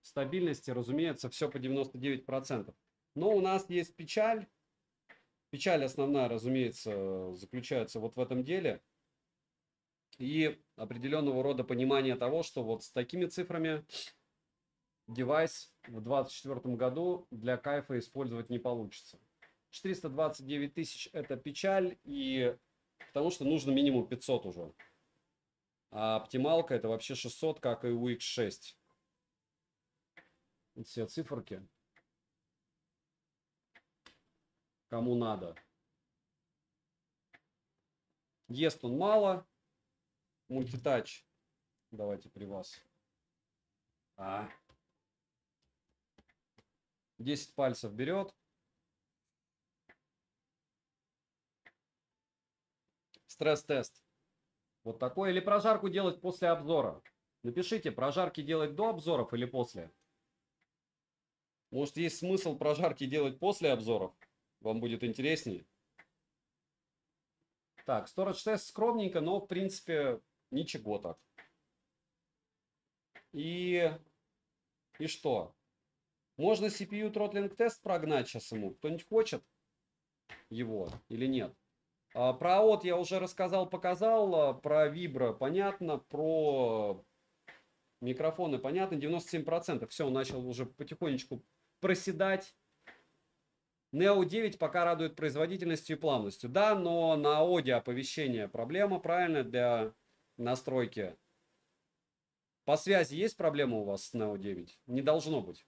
стабильности, разумеется, все по 99%. Но у нас есть печаль. Печаль основная, разумеется, заключается вот в этом деле – и определенного рода понимание того, что вот с такими цифрами девайс в 2024 году для кайфа использовать не получится. 429 тысяч это печаль, и потому что нужно минимум 500 уже. А оптималка это вообще 600, как и у X6. Вот все циферки. Кому надо. Ест он мало, Мультитач. Давайте при вас. А. 10 пальцев берет. Стресс-тест. Вот такой. Или прожарку делать после обзора. Напишите, прожарки делать до обзоров или после. Может, есть смысл прожарки делать после обзоров? Вам будет интереснее. Так, storage тест скромненько, но в принципе Ничего так. И, и что? Можно CPU throttling тест прогнать сейчас ему? Кто-нибудь хочет его или нет? А, про от я уже рассказал, показал. А, про вибро понятно. Про микрофоны понятно. 97%. Все, начал уже потихонечку проседать. Neo 9 пока радует производительностью и плавностью. Да, но на оде оповещение проблема, правильно, для настройки. По связи есть проблема у вас с Neo 9? Не должно быть.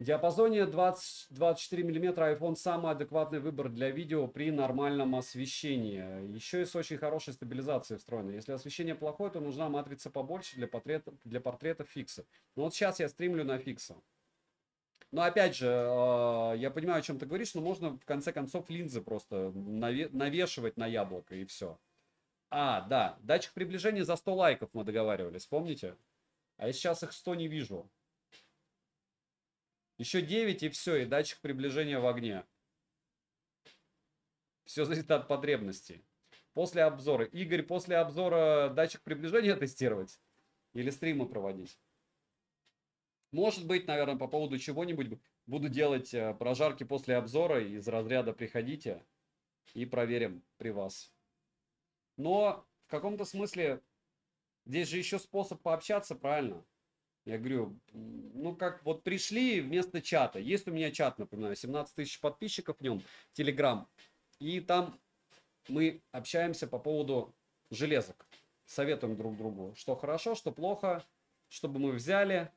Диапазоне 20, 24 мм iPhone самый адекватный выбор для видео при нормальном освещении. Еще и с очень хорошей стабилизацией встроена. Если освещение плохое, то нужна матрица побольше для, портрета, для портрета фикса. Но вот сейчас я стримлю на фикса. Но опять же, э, я понимаю, о чем ты говоришь, но можно в конце концов линзы просто навешивать на яблоко и все. А, да, датчик приближения за 100 лайков мы договаривались, помните? А я сейчас их 100 не вижу. Еще 9 и все, и датчик приближения в огне. Все зависит от потребностей. После обзора. Игорь, после обзора датчик приближения тестировать? Или стримы проводить? Может быть, наверное, по поводу чего-нибудь буду делать э, прожарки после обзора. Из разряда приходите и проверим при вас. Но в каком-то смысле здесь же еще способ пообщаться, правильно? Я говорю, ну как вот пришли вместо чата. Есть у меня чат, напоминаю, 17 тысяч подписчиков в нем, Телеграм. И там мы общаемся по поводу железок. Советуем друг другу, что хорошо, что плохо, чтобы мы взяли.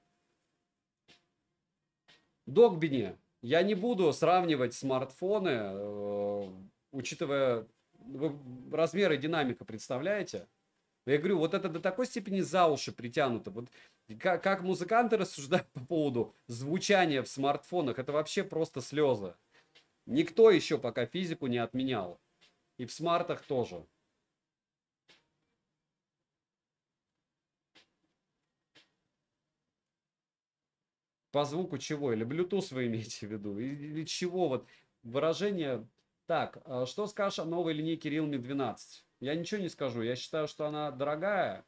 Догбини. Я не буду сравнивать смартфоны, э, учитывая вы размеры динамика, представляете? Я говорю, вот это до такой степени за уши притянуто. Вот как, как музыканты рассуждают по поводу звучания в смартфонах, это вообще просто слезы. Никто еще пока физику не отменял. И в смартах тоже. По звуку чего? Или Bluetooth вы имеете в виду? Или чего? Вот выражение... Так, а что скажешь о новой линейке Realme 12? Я ничего не скажу. Я считаю, что она дорогая.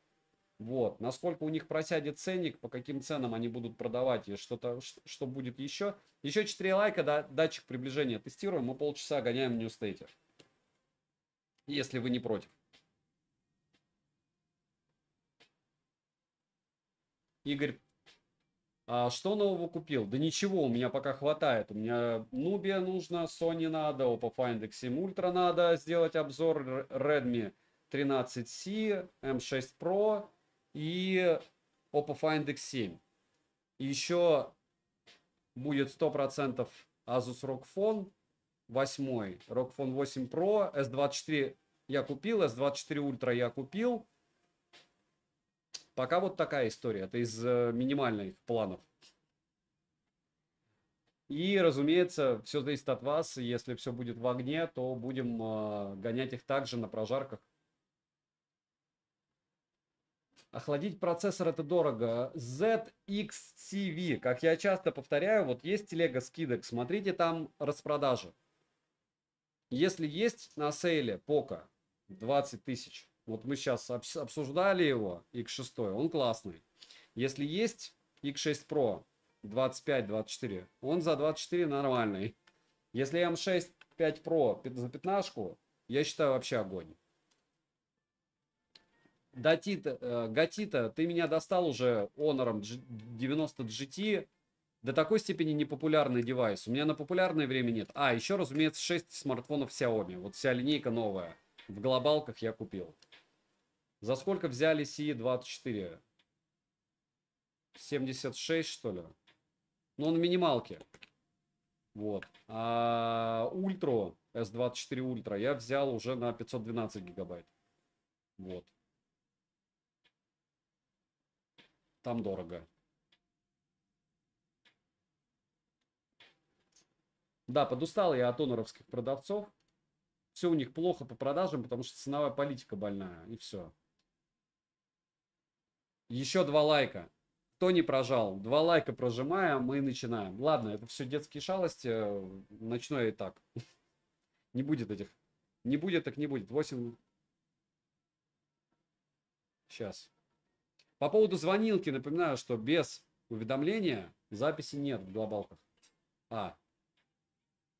Вот. Насколько у них просядет ценник, по каким ценам они будут продавать и что-то, что будет еще. Еще 4 лайка, да, датчик приближения тестируем. Мы полчаса гоняем в Ньюстейте. Если вы не против. Игорь, а что нового купил? Да ничего, у меня пока хватает. У меня Nubia нужно, Sony надо, Oppo Find X7 Ultra надо сделать обзор, Redmi 13C, M6 Pro и Oppo Find X7. И еще будет 100% Asus ROG Phone 8, ROG Phone 8 Pro, S24 я купил, S24 Ultra я купил. Пока вот такая история. Это из э, минимальных планов. И, разумеется, все зависит от вас. Если все будет в огне, то будем э, гонять их также на прожарках. Охладить процессор это дорого. ZXTV, как я часто повторяю, вот есть телега скидок, смотрите там распродажи. Если есть на сейле пока 20 тысяч, вот мы сейчас обсуждали его, X6, он классный. Если есть X6 Pro 25-24, он за 24 нормальный. Если M6 5 Pro за 15, я считаю вообще огонь. Датита, э, Гатита, ты меня достал уже Honor 90 GT. До такой степени непопулярный девайс. У меня на популярное время нет. А, еще, разумеется, 6 смартфонов Xiaomi. Вот вся линейка новая. В глобалках я купил. За сколько взяли CE24? 76, что ли? Ну, на минималке. Вот. А Ultra, S24 Ultra, я взял уже на 512 гигабайт. Вот. Там дорого. Да, подустал я от оноровских продавцов. Все у них плохо по продажам, потому что ценовая политика больная. И все. Еще два лайка. Кто не прожал? Два лайка прожимаем, мы начинаем. Ладно, это все детские шалости. Я и так. Не будет этих. Не будет, так не будет. 8. Сейчас. По поводу звонилки, напоминаю, что без уведомления записи нет в глобалках. А.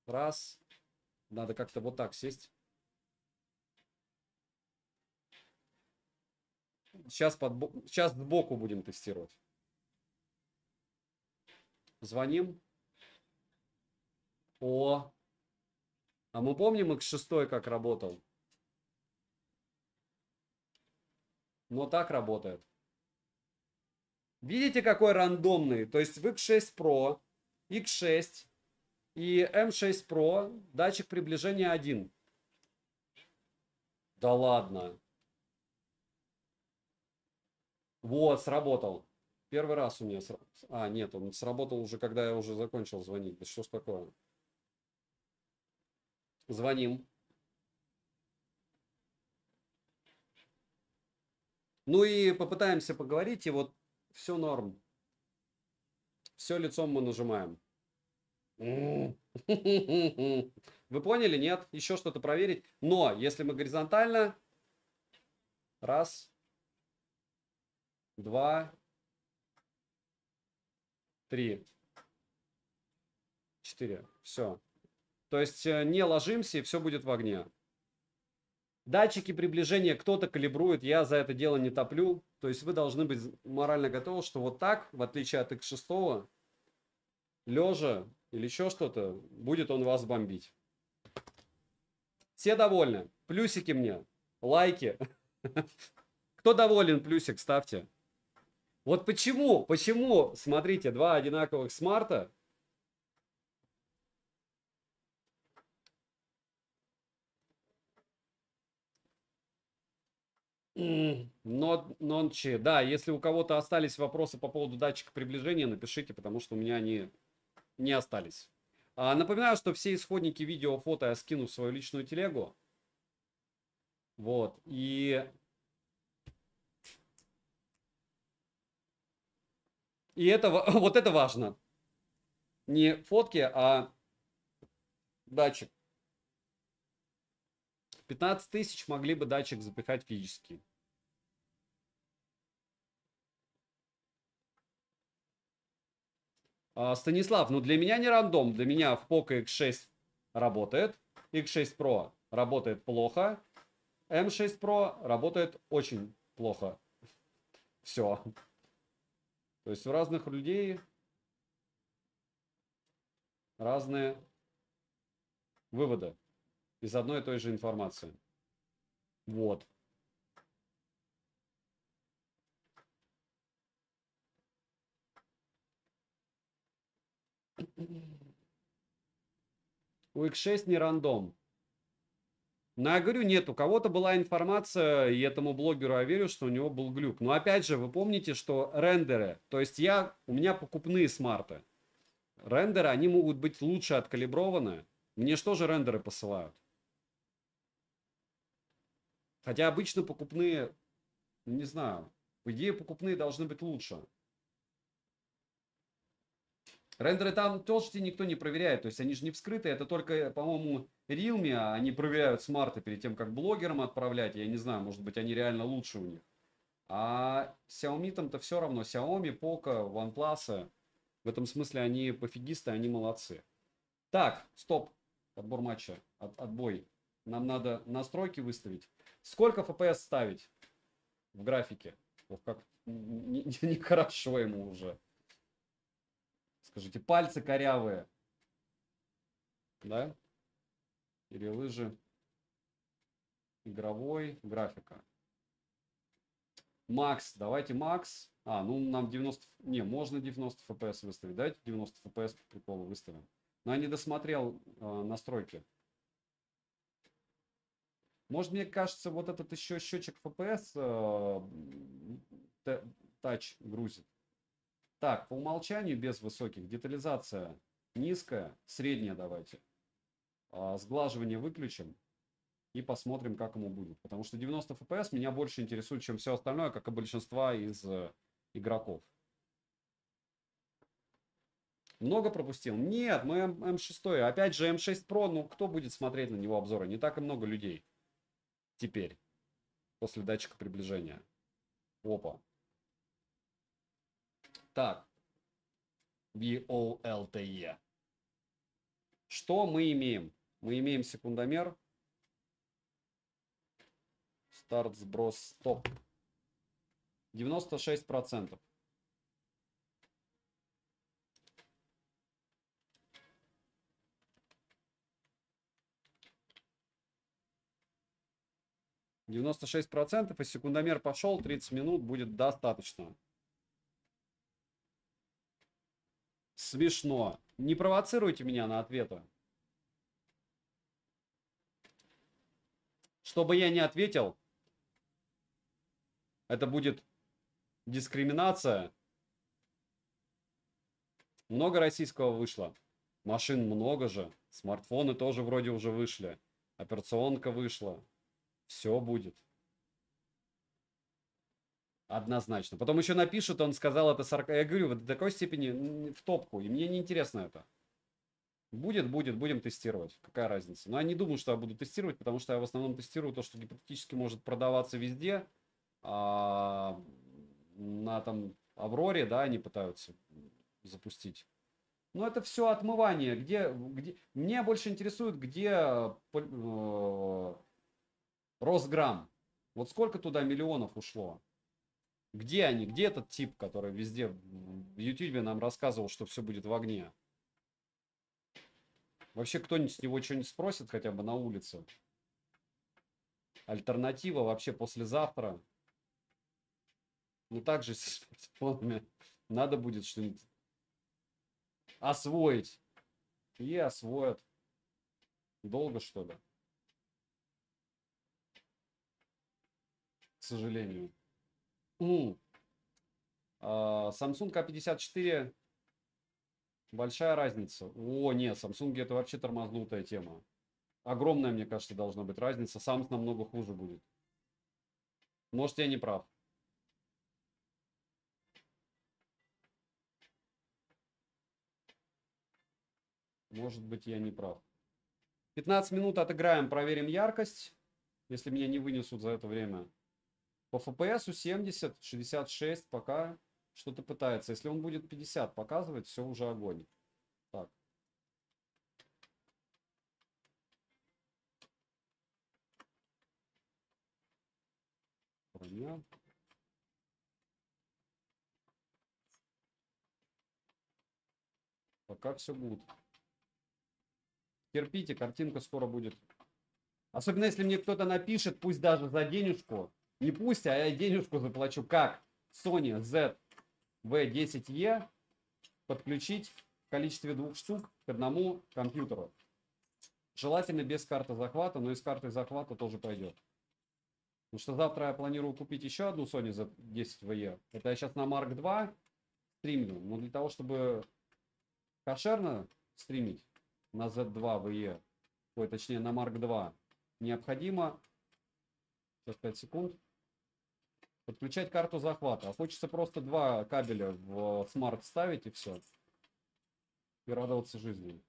Раз. Надо как-то вот так сесть. Сейчас, под, сейчас сбоку будем тестировать. Звоним. О. А мы помним X6 как работал? Но так работает. Видите, какой рандомный? То есть в X6 Pro X6 и M6 Pro, датчик приближения 1. Да ладно. Вот, сработал. Первый раз у меня... Сра... А, нет, он сработал уже, когда я уже закончил звонить. Да что ж такое? Звоним. Ну и попытаемся поговорить, и вот все норм. Все лицом мы нажимаем. Вы поняли? Нет? Еще что-то проверить. Но если мы горизонтально... Раз. Два. Три. Четыре. Все. То есть э, не ложимся, и все будет в огне. Датчики приближения кто-то калибрует, я за это дело не топлю. То есть вы должны быть морально готовы, что вот так, в отличие от X6, лежа или еще что-то, будет он вас бомбить. Все довольны? Плюсики мне, лайки. Кто доволен, плюсик ставьте. Вот почему, почему, смотрите, два одинаковых смарта Но, нончи. Да, если у кого-то остались вопросы по поводу датчика приближения, напишите, потому что у меня они не остались. А, напоминаю, что все исходники видео, фото я скину в свою личную телегу. Вот. И... И это, вот это важно. Не фотки, а датчик. 15 тысяч могли бы датчик запихать физически. А, Станислав, ну для меня не рандом. Для меня в Poco X6 работает. X6 Pro работает плохо. M6 Pro работает очень плохо. Все. То есть у разных людей разные выводы из одной и той же информации. Вот. У X6 не рандом. Но я говорю, нет, у кого-то была информация, и этому блогеру я верю, что у него был глюк. Но опять же, вы помните, что рендеры, то есть я, у меня покупные смарты. Рендеры, они могут быть лучше откалиброваны. Мне что же рендеры посылают? Хотя обычно покупные, ну, не знаю, по идее покупные должны быть лучше. Рендеры там тоже никто не проверяет, то есть они же не вскрыты, это только, по-моему, Realme, а они проверяют смарты перед тем, как блогерам отправлять, я не знаю, может быть, они реально лучше у них. А Xiaomi там-то все равно, Xiaomi, Poco, OnePlus, в этом смысле они пофигисты, они молодцы. Так, стоп, отбор матча, от, отбой. Нам надо настройки выставить. Сколько FPS ставить в графике? Ох, как нехорошо не, не ему уже. Скажите, пальцы корявые. Да? Или лыжи. Игровой, графика. Макс, давайте Макс. А, ну нам 90... Не, можно 90 FPS выставить. Давайте 90 FPS по приколу выставим. Но я не досмотрел э, настройки. Может, мне кажется, вот этот еще счетчик FPS э, тач грузит. Так, по умолчанию без высоких. Детализация низкая, средняя давайте. А, сглаживание выключим. И посмотрим, как ему будет. Потому что 90 FPS меня больше интересует, чем все остальное, как и большинства из э, игроков. Много пропустил? Нет, мы М6. Опять же, М6 Pro, ну кто будет смотреть на него обзоры? Не так и много людей теперь, после датчика приближения. Опа. Так. VOLTE. Что мы имеем? Мы имеем секундомер. Старт, сброс, стоп. 96%. 96% и секундомер пошел, 30 минут будет достаточно. Смешно. Не провоцируйте меня на ответы. Чтобы я не ответил, это будет дискриминация. Много российского вышло. Машин много же. Смартфоны тоже вроде уже вышли. Операционка вышла. Все будет. Однозначно. Потом еще напишут, он сказал это 40... Я говорю, вот до такой степени в топку. И мне не интересно это. Будет, будет, будем тестировать. Какая разница? Но я не думаю, что я буду тестировать, потому что я в основном тестирую то, что гипотетически может продаваться везде. А на там Авроре, да, они пытаются запустить. Но это все отмывание. Где, где... Мне больше интересует, где э, Росграм. Вот сколько туда миллионов ушло? Где они? Где этот тип, который везде в Ютубе нам рассказывал, что все будет в огне? Вообще кто-нибудь с него что-нибудь спросит хотя бы на улице? Альтернатива вообще послезавтра. Ну также с смартфонами надо будет что-нибудь освоить. И освоят. Долго что ли? К сожалению. Mm. Samsung A54 большая разница. О, нет, Samsung это вообще тормознутая тема. Огромная, мне кажется, должна быть разница. Samsung намного хуже будет. Может, я не прав. Может быть, я не прав. 15 минут отыграем, проверим яркость. Если меня не вынесут за это время. По FPS 70, 66 пока что-то пытается. Если он будет 50 показывать, все уже огонь. Так. Броня. Пока все будет. Терпите, картинка скоро будет. Особенно если мне кто-то напишет, пусть даже за денежку, не пусть, а я денежку заплачу. Как Sony ZV-10E подключить в количестве двух штук к одному компьютеру. Желательно без карты захвата, но и с картой захвата тоже пойдет. Потому что завтра я планирую купить еще одну Sony Z10VE. Это я сейчас на Mark II стримлю. Но для того, чтобы кошерно стримить на Z2VE, ой, точнее на Mark II, необходимо, сейчас 5 секунд, подключать карту захвата. А хочется просто два кабеля в смарт ставить и все. И радоваться жизни.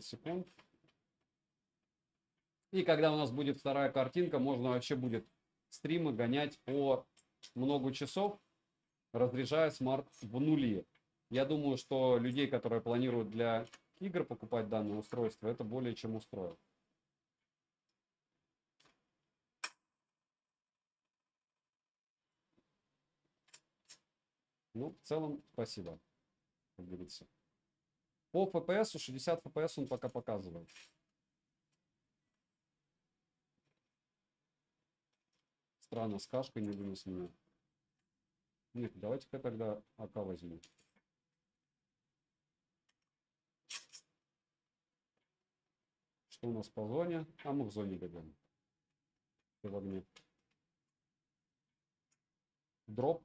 Секунд. И когда у нас будет вторая картинка, можно вообще будет стримы гонять по много часов, разряжая смарт в нули. Я думаю, что людей, которые планируют для игр покупать данное устройство, это более чем устроит. Ну, в целом, спасибо, как говорится. По FPS 60 FPS он пока показывает. Странно, с кашкой не вынес меня. Нет, давайте-ка тогда АК возьму. Что у нас по зоне? А мы в зоне бегаем. И в огне. Дроп.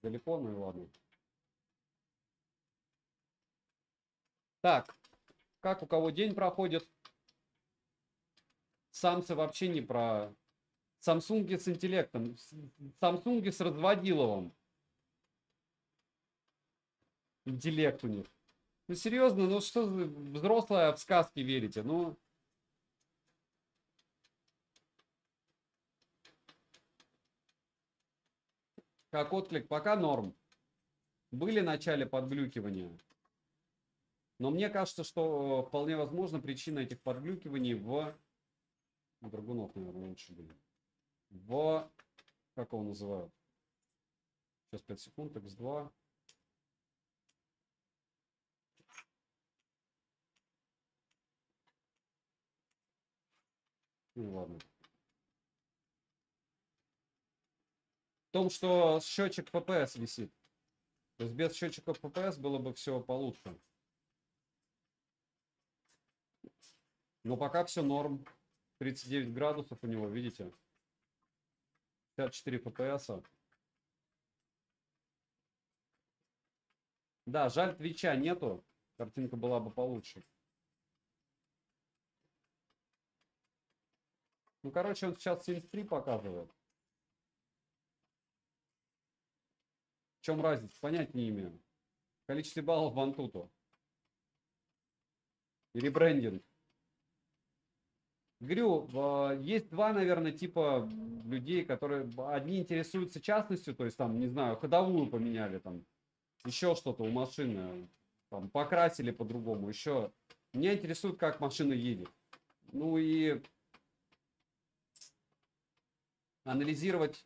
Далеко, ну и ладно. Так, как у кого день проходит? Самцы вообще не про... Самсунги с интеллектом. Самсунги с разводиловым. Интеллект у них. Ну серьезно, ну что взрослая в сказки верите? Ну. Как отклик, пока норм. Были в начале подглюкивания. Но мне кажется, что вполне возможно причина этих подглюкиваний в... Драгунов, наверное, лучше были. В... Как его называют? Сейчас 5 секунд, x2. Ну ладно. В том, что счетчик ППС висит. То есть без счетчика ППС было бы все получше. Но пока все норм. 39 градусов у него, видите? 54 ППС. Да, жаль, твича нету. Картинка была бы получше. Ну, короче, он сейчас 73 показывает. В чем разница? Понять не имею. Количество баллов в Антуту. И ребрендинг. Говорю, есть два, наверное, типа людей, которые одни интересуются частностью, то есть там, не знаю, ходовую поменяли, там, еще что-то у машины, там, покрасили по-другому, еще. Меня интересует, как машина едет. Ну и анализировать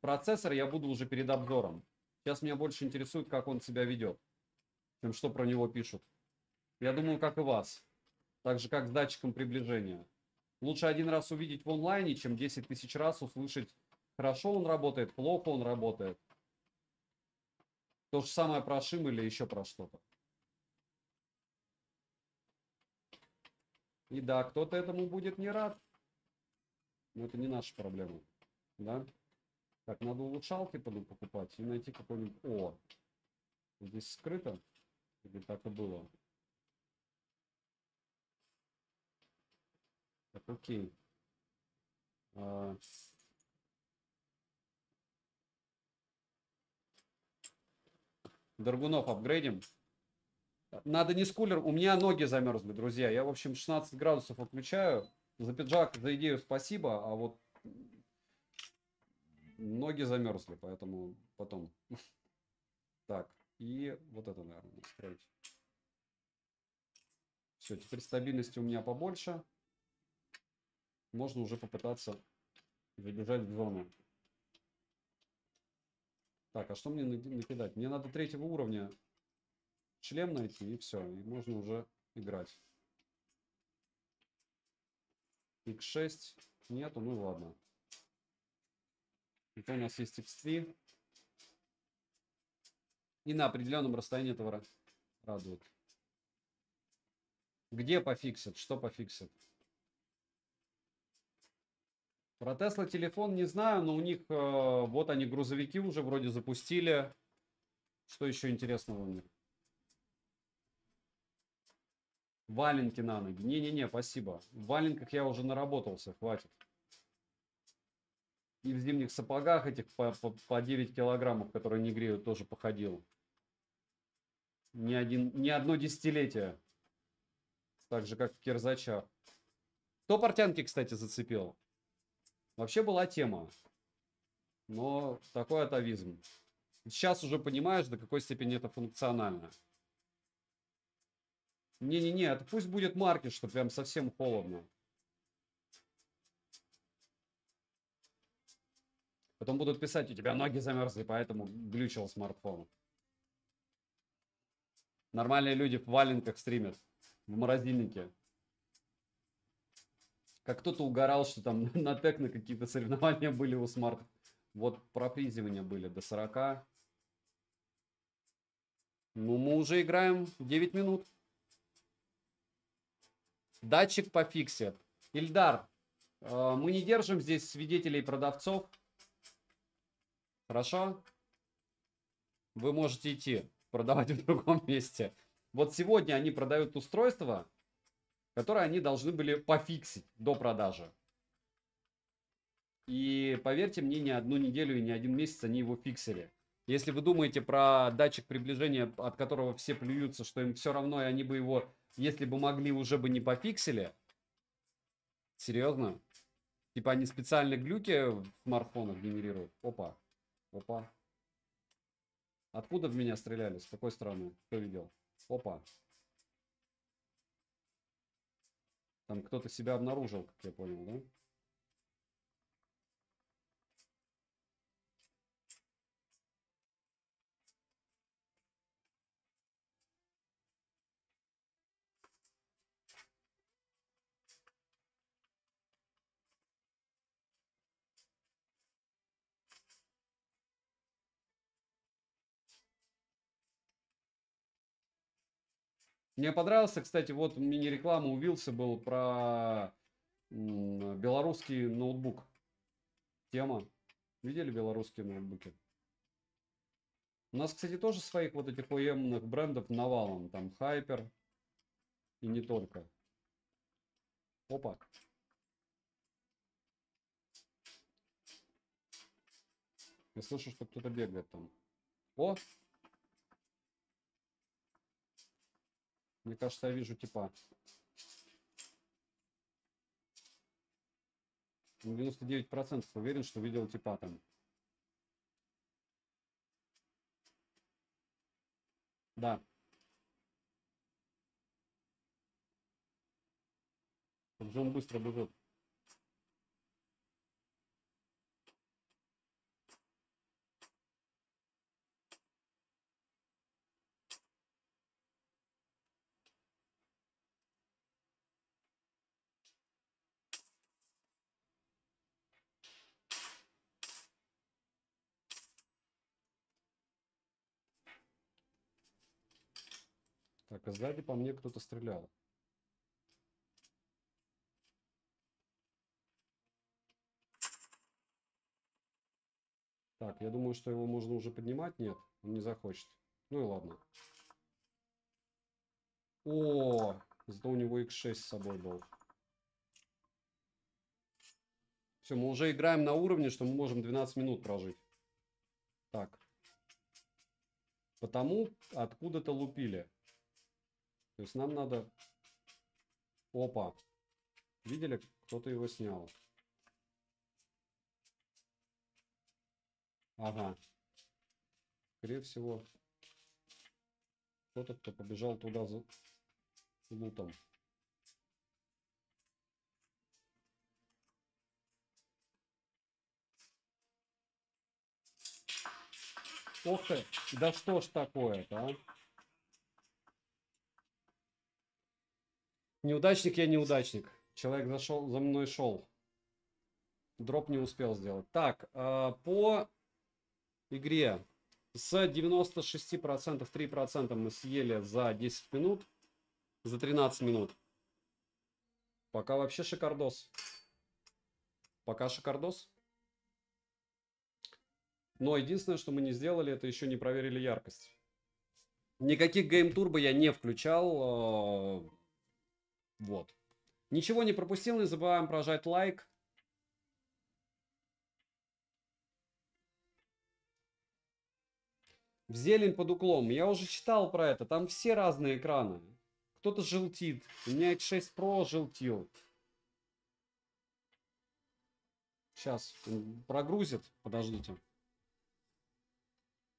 процессор я буду уже перед обзором. Сейчас меня больше интересует, как он себя ведет, чем что про него пишут. Я думаю, как и вас. Так же, как с датчиком приближения. Лучше один раз увидеть в онлайне, чем 10 тысяч раз услышать, хорошо он работает, плохо он работает. То же самое про шим или еще про что-то. И да, кто-то этому будет не рад. Но это не наша проблема. Да? Так, надо улучшалки потом покупать и найти какой-нибудь... О! Здесь скрыто? Или так и было? Так, окей. А... Даргунов апгрейдим. Надо не скулер. У меня ноги замерзли, друзья. Я, в общем, 16 градусов отключаю. За пиджак, за идею спасибо. А вот ноги замерзли, поэтому потом. Так, и вот это, наверное, настроить. Все, теперь стабильности у меня побольше. Можно уже попытаться забежать в зону. Так, а что мне накидать? Мне надо третьего уровня шлем найти, и все. И можно уже играть. X6 нету, ну ладно. Это у нас есть X3. И на определенном расстоянии этого радует. Где пофиксят? Что пофиксят? Про Тесла телефон не знаю, но у них э, вот они грузовики уже вроде запустили. Что еще интересного у них? Валенки на ноги. Не-не-не, спасибо. В валенках я уже наработался, хватит. И в зимних сапогах этих по, по, по 9 килограммов, которые не греют, тоже походил. Ни, один, ни одно десятилетие. Так же, как в кирзачах. Кто портянки, кстати, зацепил? Вообще была тема. Но такой атовизм. Сейчас уже понимаешь, до какой степени это функционально. Не-не-не, это пусть будет маркет, что прям совсем холодно. Потом будут писать, у тебя ноги замерзли, поэтому глючил смартфон. Нормальные люди в валенках стримят. В морозильнике. Как кто-то угорал, что там на Текно какие-то соревнования были у смарт. Вот пропризивания были до 40. Ну, мы уже играем 9 минут. Датчик пофиксит. Ильдар, э, мы не держим здесь свидетелей продавцов. Хорошо? Вы можете идти продавать в другом месте. Вот сегодня они продают устройство, которые они должны были пофиксить до продажи. И поверьте мне, ни одну неделю и ни один месяц они его фиксили. Если вы думаете про датчик приближения, от которого все плюются, что им все равно, и они бы его, если бы могли, уже бы не пофиксили. Серьезно? Типа они специальные глюки в смартфонах генерируют. Опа. Опа. Откуда в меня стреляли? С какой стороны? Кто видел? Опа. Там кто-то себя обнаружил, как я понял, да? Мне понравился, кстати, вот мини-реклама у Вилса был про белорусский ноутбук. Тема. Видели белорусские ноутбуки? У нас, кстати, тоже своих вот этих OEM брендов навалом. Там Hyper и не только. Опа. Я слышу, что кто-то бегает там. О! Мне кажется, я вижу типа. 99% уверен, что видел типа там. Да. Как же он быстро бежит. Сзади по мне кто-то стрелял. Так, я думаю, что его можно уже поднимать. Нет, он не захочет. Ну и ладно. О, зато у него X6 с собой был. Все, мы уже играем на уровне, что мы можем 12 минут прожить. Так. Потому откуда-то лупили. То есть нам надо... Опа. Видели? Кто-то его снял. Ага. Скорее всего, кто-то, кто побежал туда за лутом. Ох ты, да что ж такое-то, а? Неудачник я неудачник. Человек зашел, за мной шел. Дроп не успел сделать. Так, э, по игре с 96% 3% мы съели за 10 минут. За 13 минут. Пока вообще шикардос. Пока шикардос. Но единственное, что мы не сделали, это еще не проверили яркость. Никаких гейм-турбо я не включал. Вот. Ничего не пропустил, не забываем прожать лайк. В зелень под углом. Я уже читал про это. Там все разные экраны. Кто-то желтит. У меня X6 Pro желтил. Сейчас. Прогрузит. Подождите.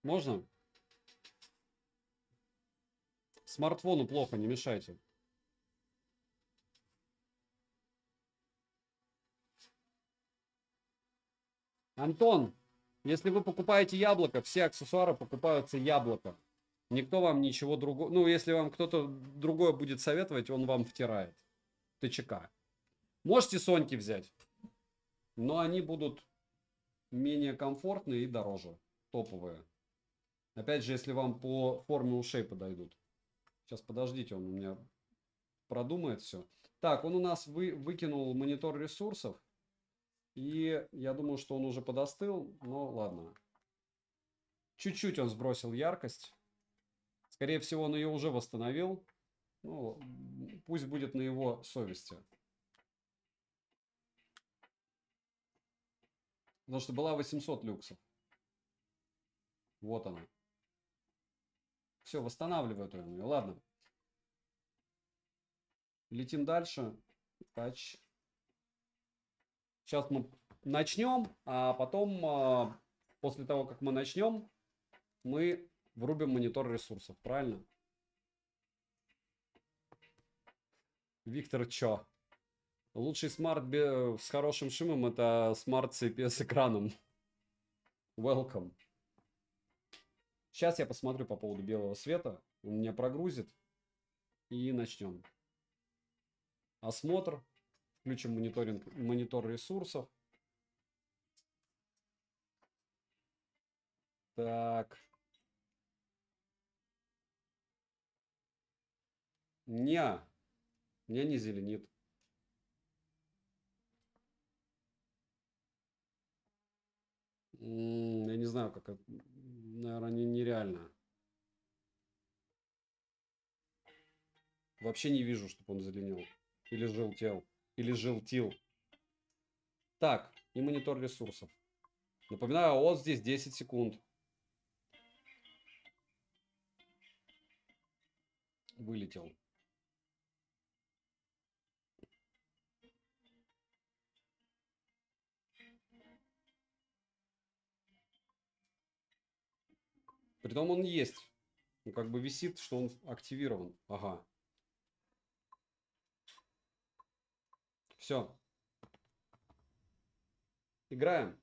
Можно? Смартфону плохо, не мешайте. Антон, если вы покупаете яблоко, все аксессуары покупаются яблоко. Никто вам ничего другого... Ну, если вам кто-то другое будет советовать, он вам втирает. ТЧК. Можете Соньки взять. Но они будут менее комфортные и дороже. Топовые. Опять же, если вам по форме ушей подойдут. Сейчас подождите, он у меня продумает все. Так, он у нас вы, выкинул монитор ресурсов. И я думаю, что он уже подостыл, но ладно. Чуть-чуть он сбросил яркость. Скорее всего, он ее уже восстановил. Ну, пусть будет на его совести. Потому что была 800 люксов. Вот она. Все, восстанавливает он ее. Ладно. Летим дальше. Тач. Сейчас мы начнем, а потом, а, после того, как мы начнем, мы врубим монитор ресурсов, правильно? Виктор, чё? Лучший смарт с хорошим шумом это смарт CP с экраном. Welcome. Сейчас я посмотрю по поводу белого света. Он меня прогрузит. И начнем. Осмотр. Включим мониторинг, монитор ресурсов. Так. Не, меня не зеленит. Я не знаю, как это, наверное, не, нереально. Вообще не вижу, чтобы он зеленел. Или желтел. Или желтил. Так, и монитор ресурсов. Напоминаю, вот здесь 10 секунд. Вылетел. Притом он есть. Ну, как бы висит, что он активирован. Ага. Все. Играем.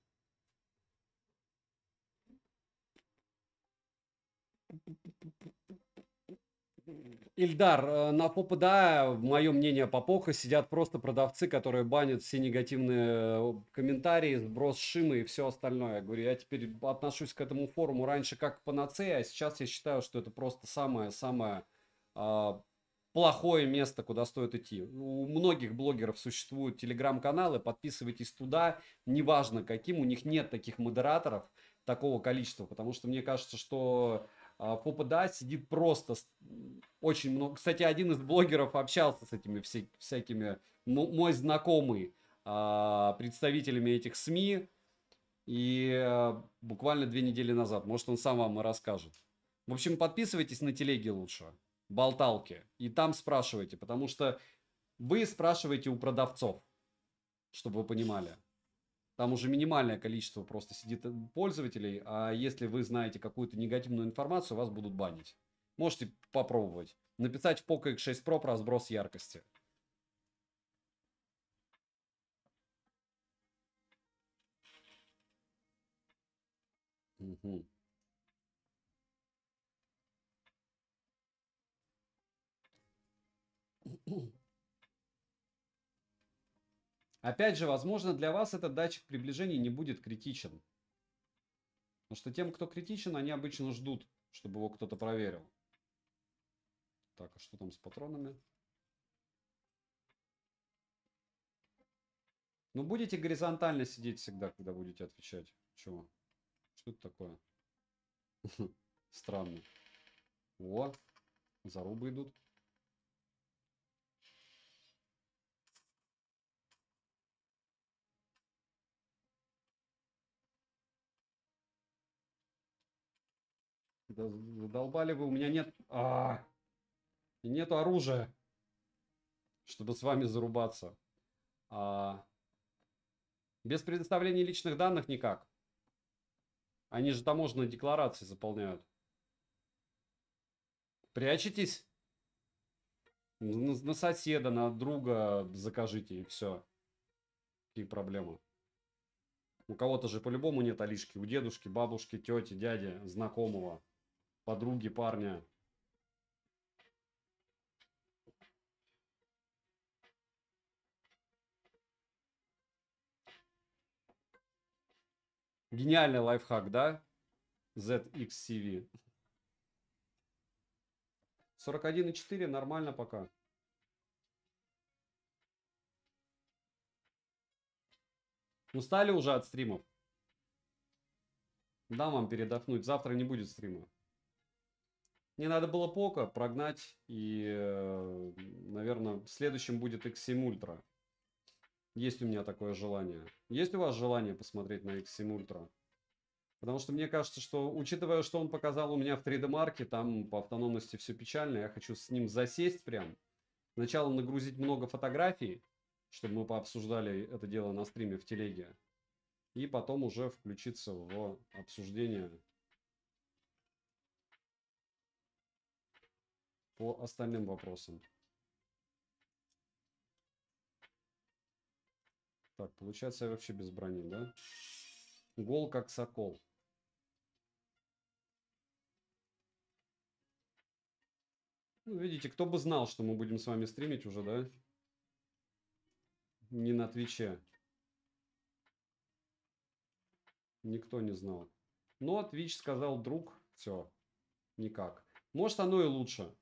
Ильдар, э, на ППДА, мое мнение, по Поко сидят просто продавцы, которые банят все негативные э, комментарии, сброс шимы и все остальное. Я говорю, я теперь отношусь к этому форуму раньше как панацея, а сейчас я считаю, что это просто самое-самое а, плохое место, куда стоит идти. У многих блогеров существуют телеграм-каналы, подписывайтесь туда, неважно каким, у них нет таких модераторов, такого количества, потому что мне кажется, что а, Попада сидит просто очень много. Кстати, один из блогеров общался с этими вся, всякими, мой знакомый, а, представителями этих СМИ, и а, буквально две недели назад, может, он сам вам и расскажет. В общем, подписывайтесь на телеги лучше, болталки, и там спрашивайте, потому что вы спрашиваете у продавцов, чтобы вы понимали. Там уже минимальное количество просто сидит э, пользователей, а если вы знаете какую-то негативную информацию, вас будут банить. Можете попробовать. Написать в Poco X6 Pro про сброс яркости. Угу. Опять же, возможно, для вас этот датчик приближения не будет критичен. Потому что тем, кто критичен, они обычно ждут, чтобы его кто-то проверил. Так, а что там с патронами? Ну, будете горизонтально сидеть всегда, когда будете отвечать. Чего? Что это такое? Странно. О, зарубы идут. Задолбали вы, у меня нет... А, и нету оружия, чтобы с вами зарубаться. А, без предоставления личных данных никак. Они же таможенные декларации заполняют. Прячетесь? На, на соседа, на друга закажите и все. Какие проблемы? У кого-то же по-любому нет Алишки. У дедушки, бабушки, тети, дяди, знакомого подруги парня. Гениальный лайфхак, да? ZXCV. 41,4 нормально пока. Устали уже от стримов? Дам вам передохнуть. Завтра не будет стрима. Мне надо было Поко прогнать, и, э, наверное, следующим будет X7 Ultra. Есть у меня такое желание. Есть у вас желание посмотреть на X7 Ultra? Потому что мне кажется, что, учитывая, что он показал у меня в 3D марке, там по автономности все печально, я хочу с ним засесть прям. Сначала нагрузить много фотографий, чтобы мы пообсуждали это дело на стриме в телеге. И потом уже включиться в обсуждение по остальным вопросам. Так, получается я вообще без брони, да? Гол как сокол. Ну, видите, кто бы знал, что мы будем с вами стримить уже, да? Не на Твиче. Никто не знал. Но Twitch сказал, друг, все, никак. Может, оно и лучше.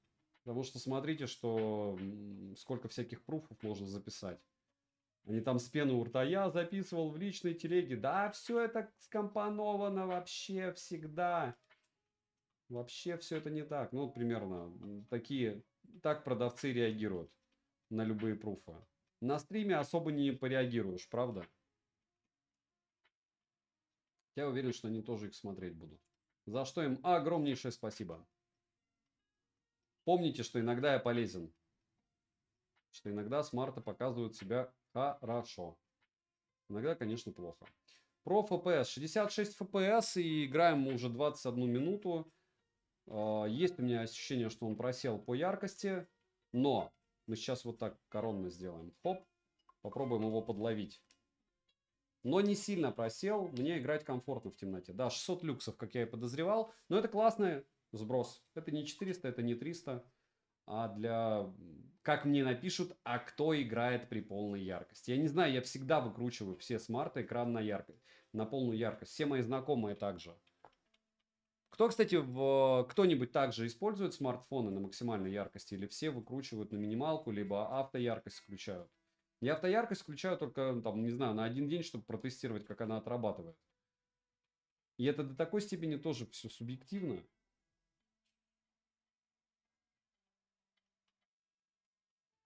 Потому что смотрите, что сколько всяких пруфов можно записать. Они там с пены у рта. Я записывал в личной телеге. Да, все это скомпоновано вообще всегда. Вообще все это не так. Ну, вот примерно такие, так продавцы реагируют на любые пруфы. На стриме особо не пореагируешь, правда? Я уверен, что они тоже их смотреть будут. За что им огромнейшее спасибо. Помните, что иногда я полезен. Что иногда смарты показывают себя хорошо. Иногда, конечно, плохо. Про FPS. 66 FPS и играем мы уже 21 минуту. А, есть у меня ощущение, что он просел по яркости. Но мы сейчас вот так коронно сделаем. Хоп. Попробуем его подловить. Но не сильно просел. Мне играть комфортно в темноте. Да, 600 люксов, как я и подозревал. Но это классный сброс. Это не 400, это не 300. А для... Как мне напишут, а кто играет при полной яркости. Я не знаю, я всегда выкручиваю все смарты экран на яркость. На полную яркость. Все мои знакомые также. Кто, кстати, в... кто-нибудь также использует смартфоны на максимальной яркости? Или все выкручивают на минималку, либо автояркость включают? Я автояркость включаю только, там, не знаю, на один день, чтобы протестировать, как она отрабатывает. И это до такой степени тоже все субъективно.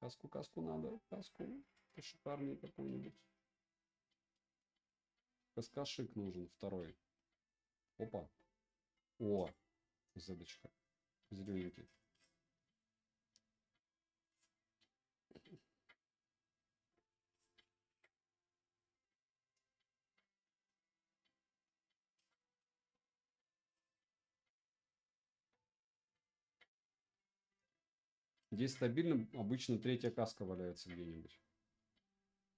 Каску, каску надо, каску. Пошикарнее какой-нибудь. Каскашик нужен, второй. Опа. О, задочка. Зелененький. Здесь стабильно обычно третья каска валяется где-нибудь.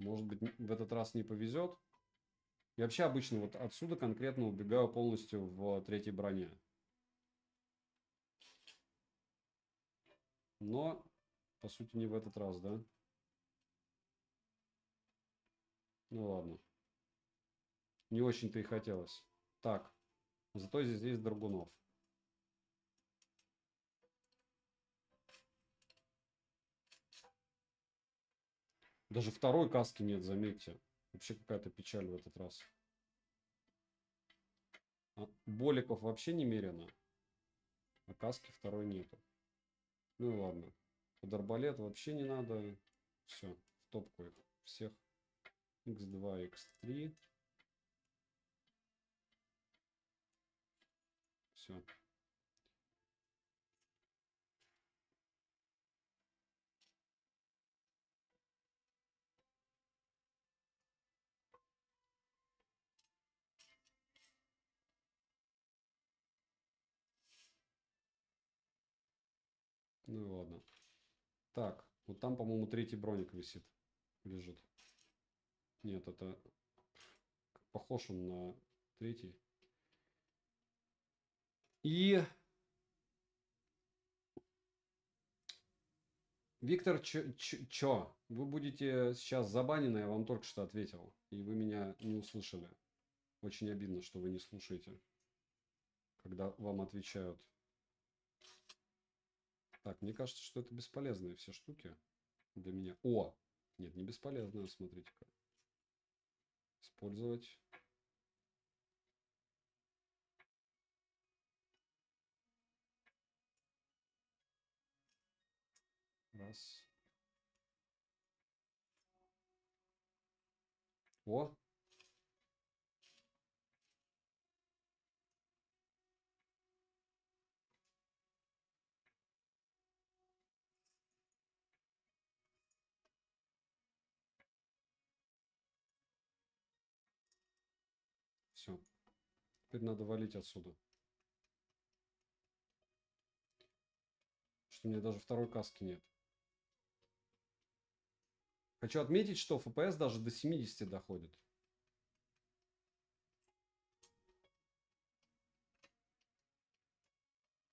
Может быть, в этот раз не повезет. Я вообще обычно вот отсюда конкретно убегаю полностью в третьей броне. Но, по сути, не в этот раз, да? Ну ладно. Не очень-то и хотелось. Так. Зато здесь есть Драгунов. Даже второй каски нет, заметьте. Вообще какая-то печаль в этот раз. А, боликов вообще немерено. А каски второй нету. Ну и ладно. Под арбалет вообще не надо. Все, в топку их всех. X2, X3. Все. Ну и ладно. Так, вот там, по-моему, третий броник висит. Лежит. Нет, это... Похож он на третий. И... Виктор, чё? Вы будете сейчас забанены, я вам только что ответил. И вы меня не услышали. Очень обидно, что вы не слушаете, когда вам отвечают. Так, мне кажется, что это бесполезные все штуки для меня. О! Нет, не бесполезные, смотрите-ка. Использовать. Раз. О, Все. Теперь надо валить отсюда. Что у меня даже второй каски нет. Хочу отметить, что FPS даже до 70 доходит.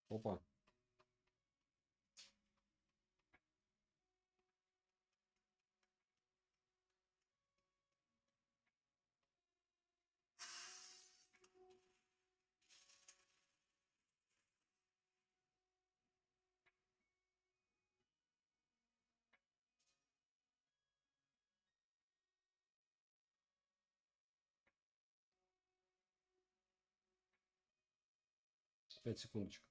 Опа. Пять секундочек.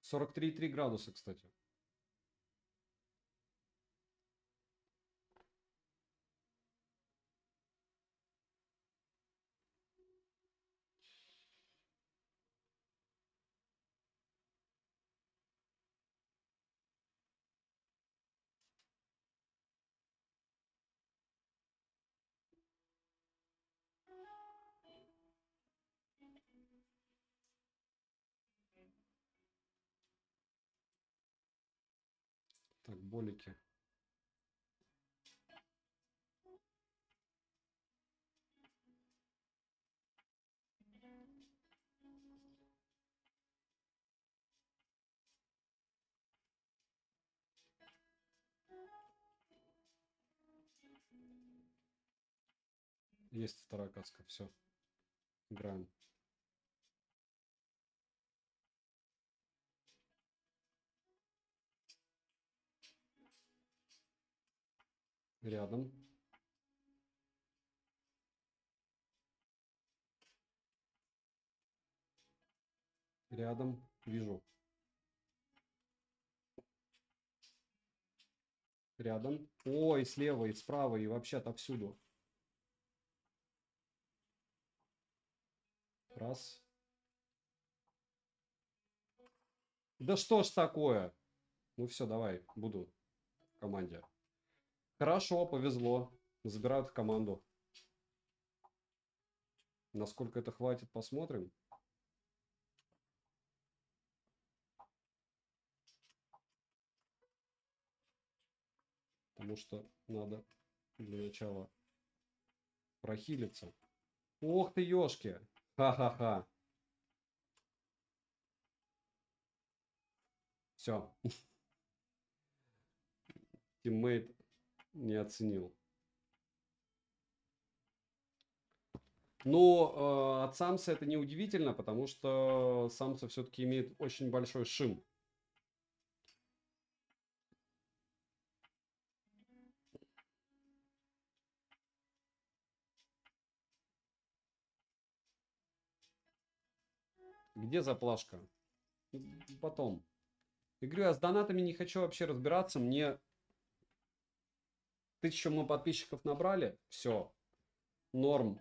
Сорок три три градуса, кстати. Так, болики. Есть вторая каска, все. Играем. Рядом. Рядом. Вижу. Рядом. Ой, слева, и справа, и вообще отовсюду. Раз. Да что ж такое? Ну все, давай, буду в команде. Хорошо, повезло. Забирают в команду. Насколько это хватит, посмотрим. Потому что надо для начала прохилиться. Ох ты, ёшки! Ха-ха-ха. Все. Тиммейт не оценил. Но э, от самса это не удивительно, потому что самса все-таки имеет очень большой шим. Где заплашка? Потом. Я говорю, я с донатами не хочу вообще разбираться. Мне Тысячу мы подписчиков набрали. Все. Норм.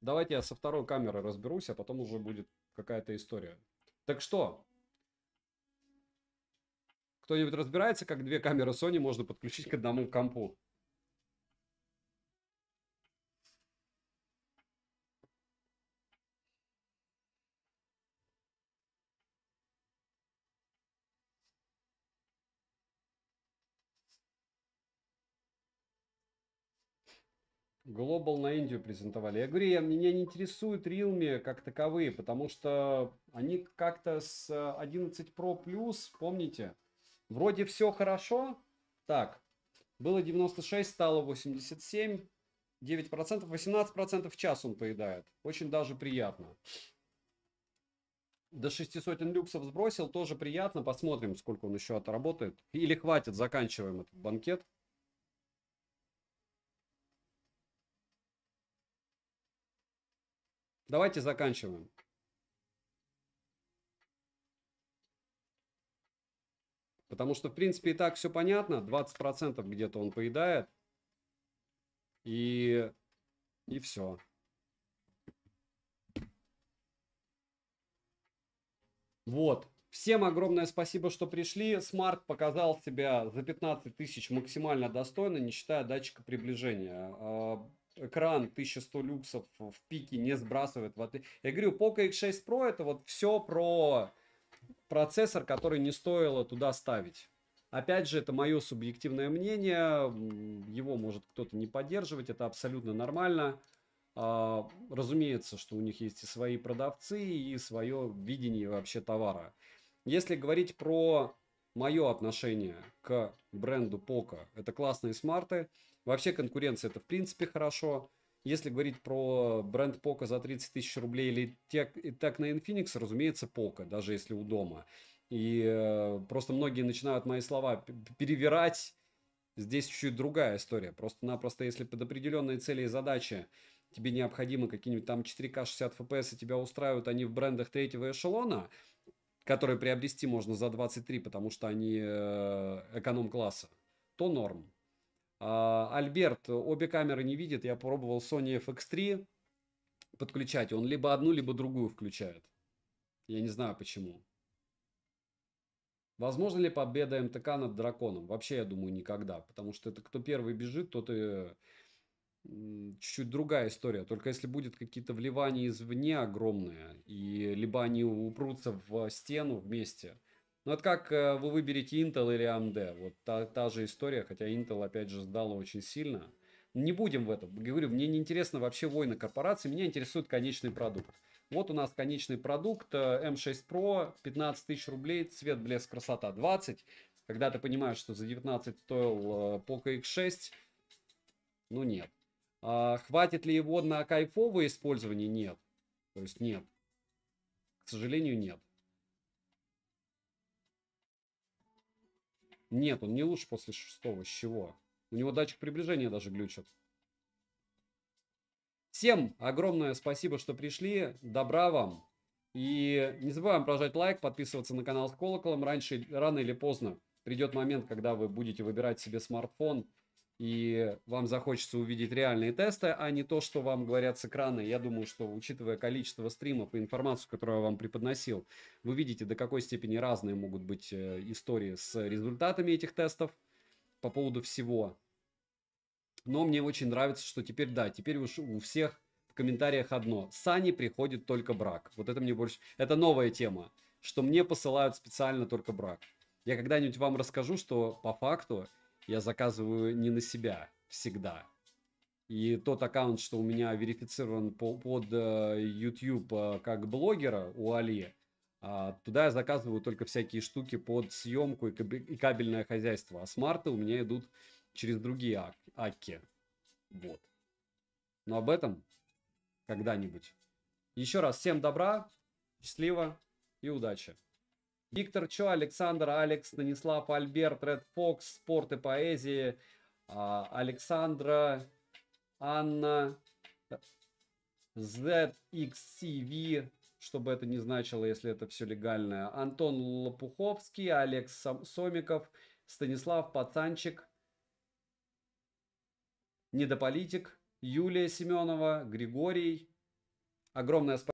Давайте я со второй камеры разберусь, а потом уже будет какая-то история. Так что? Кто-нибудь разбирается, как две камеры Sony можно подключить к одному компу? Global на Индию презентовали. Я говорю, я, меня не интересуют Realme как таковые, потому что они как-то с 11 Pro Plus, помните, вроде все хорошо. Так, было 96, стало 87, 9%, 18% в час он поедает. Очень даже приятно. До 600 люксов сбросил, тоже приятно. Посмотрим, сколько он еще отработает. Или хватит, заканчиваем этот банкет. Давайте заканчиваем. Потому что, в принципе, и так все понятно. 20% где-то он поедает. И, и все. Вот. Всем огромное спасибо, что пришли. Смарт показал себя за 15 тысяч максимально достойно, не считая датчика приближения. Экран 1100 люксов в пике не сбрасывает воды. Я говорю, Poco X6 Pro это вот все про процессор, который не стоило туда ставить. Опять же, это мое субъективное мнение, его может кто-то не поддерживать, это абсолютно нормально. А, разумеется, что у них есть и свои продавцы, и свое видение вообще товара. Если говорить про мое отношение к бренду Poco, это классные смарты, Вообще конкуренция это в принципе хорошо. Если говорить про бренд Poco за 30 тысяч рублей или так, и так на Infinix, разумеется, Poco, даже если у дома. И э, просто многие начинают мои слова перевирать. Здесь чуть-чуть другая история. Просто-напросто, если под определенные цели и задачи тебе необходимы какие-нибудь там 4К 60 FPS, и тебя устраивают они в брендах третьего эшелона, которые приобрести можно за 23, потому что они э, эконом-класса, то норм. А, Альберт, обе камеры не видит, я пробовал Sony FX3 подключать, он либо одну, либо другую включает. Я не знаю почему. Возможно ли победа МТК над драконом? Вообще, я думаю, никогда. Потому что это кто первый бежит, тот и чуть-чуть другая история. Только если будет какие-то вливания извне огромные, и либо они упрутся в стену вместе. Ну, это как э, вы выберете Intel или AMD. Вот та, та же история, хотя Intel, опять же, сдала очень сильно. Не будем в этом. Говорю, мне не интересно вообще войны корпораций, меня интересует конечный продукт. Вот у нас конечный продукт M6 э, Pro, 15 тысяч рублей, цвет, блеск, красота 20. Когда ты понимаешь, что за 19 стоил э, Poco X6, ну нет. А хватит ли его на кайфовое использование? Нет. То есть нет. К сожалению, нет. Нет, он не лучше после шестого. С чего? У него датчик приближения даже глючит. Всем огромное спасибо, что пришли. Добра вам. И не забываем прожать лайк, подписываться на канал с колоколом. Раньше, рано или поздно придет момент, когда вы будете выбирать себе смартфон и вам захочется увидеть реальные тесты, а не то, что вам говорят с экрана. Я думаю, что учитывая количество стримов и информацию, которую я вам преподносил, вы видите, до какой степени разные могут быть э, истории с результатами этих тестов по поводу всего. Но мне очень нравится, что теперь, да, теперь уж у всех в комментариях одно. Сани приходит только брак. Вот это мне больше... Это новая тема, что мне посылают специально только брак. Я когда-нибудь вам расскажу, что по факту я заказываю не на себя всегда. И тот аккаунт, что у меня верифицирован по, под uh, YouTube uh, как блогера у Али, uh, туда я заказываю только всякие штуки под съемку и кабельное хозяйство. А смарты у меня идут через другие ак акки. Вот. Но об этом когда-нибудь. Еще раз всем добра, счастливо и удачи. Виктор Чо, Александр, Алекс, Станислав, Альберт, Ред Фокс, Спорт и поэзии, а, Александра, Анна, ZXCV, чтобы это не значило, если это все легальное, Антон Лопуховский, Алекс Сомиков, Станислав Пацанчик, Недополитик, Юлия Семенова, Григорий. Огромное спасибо.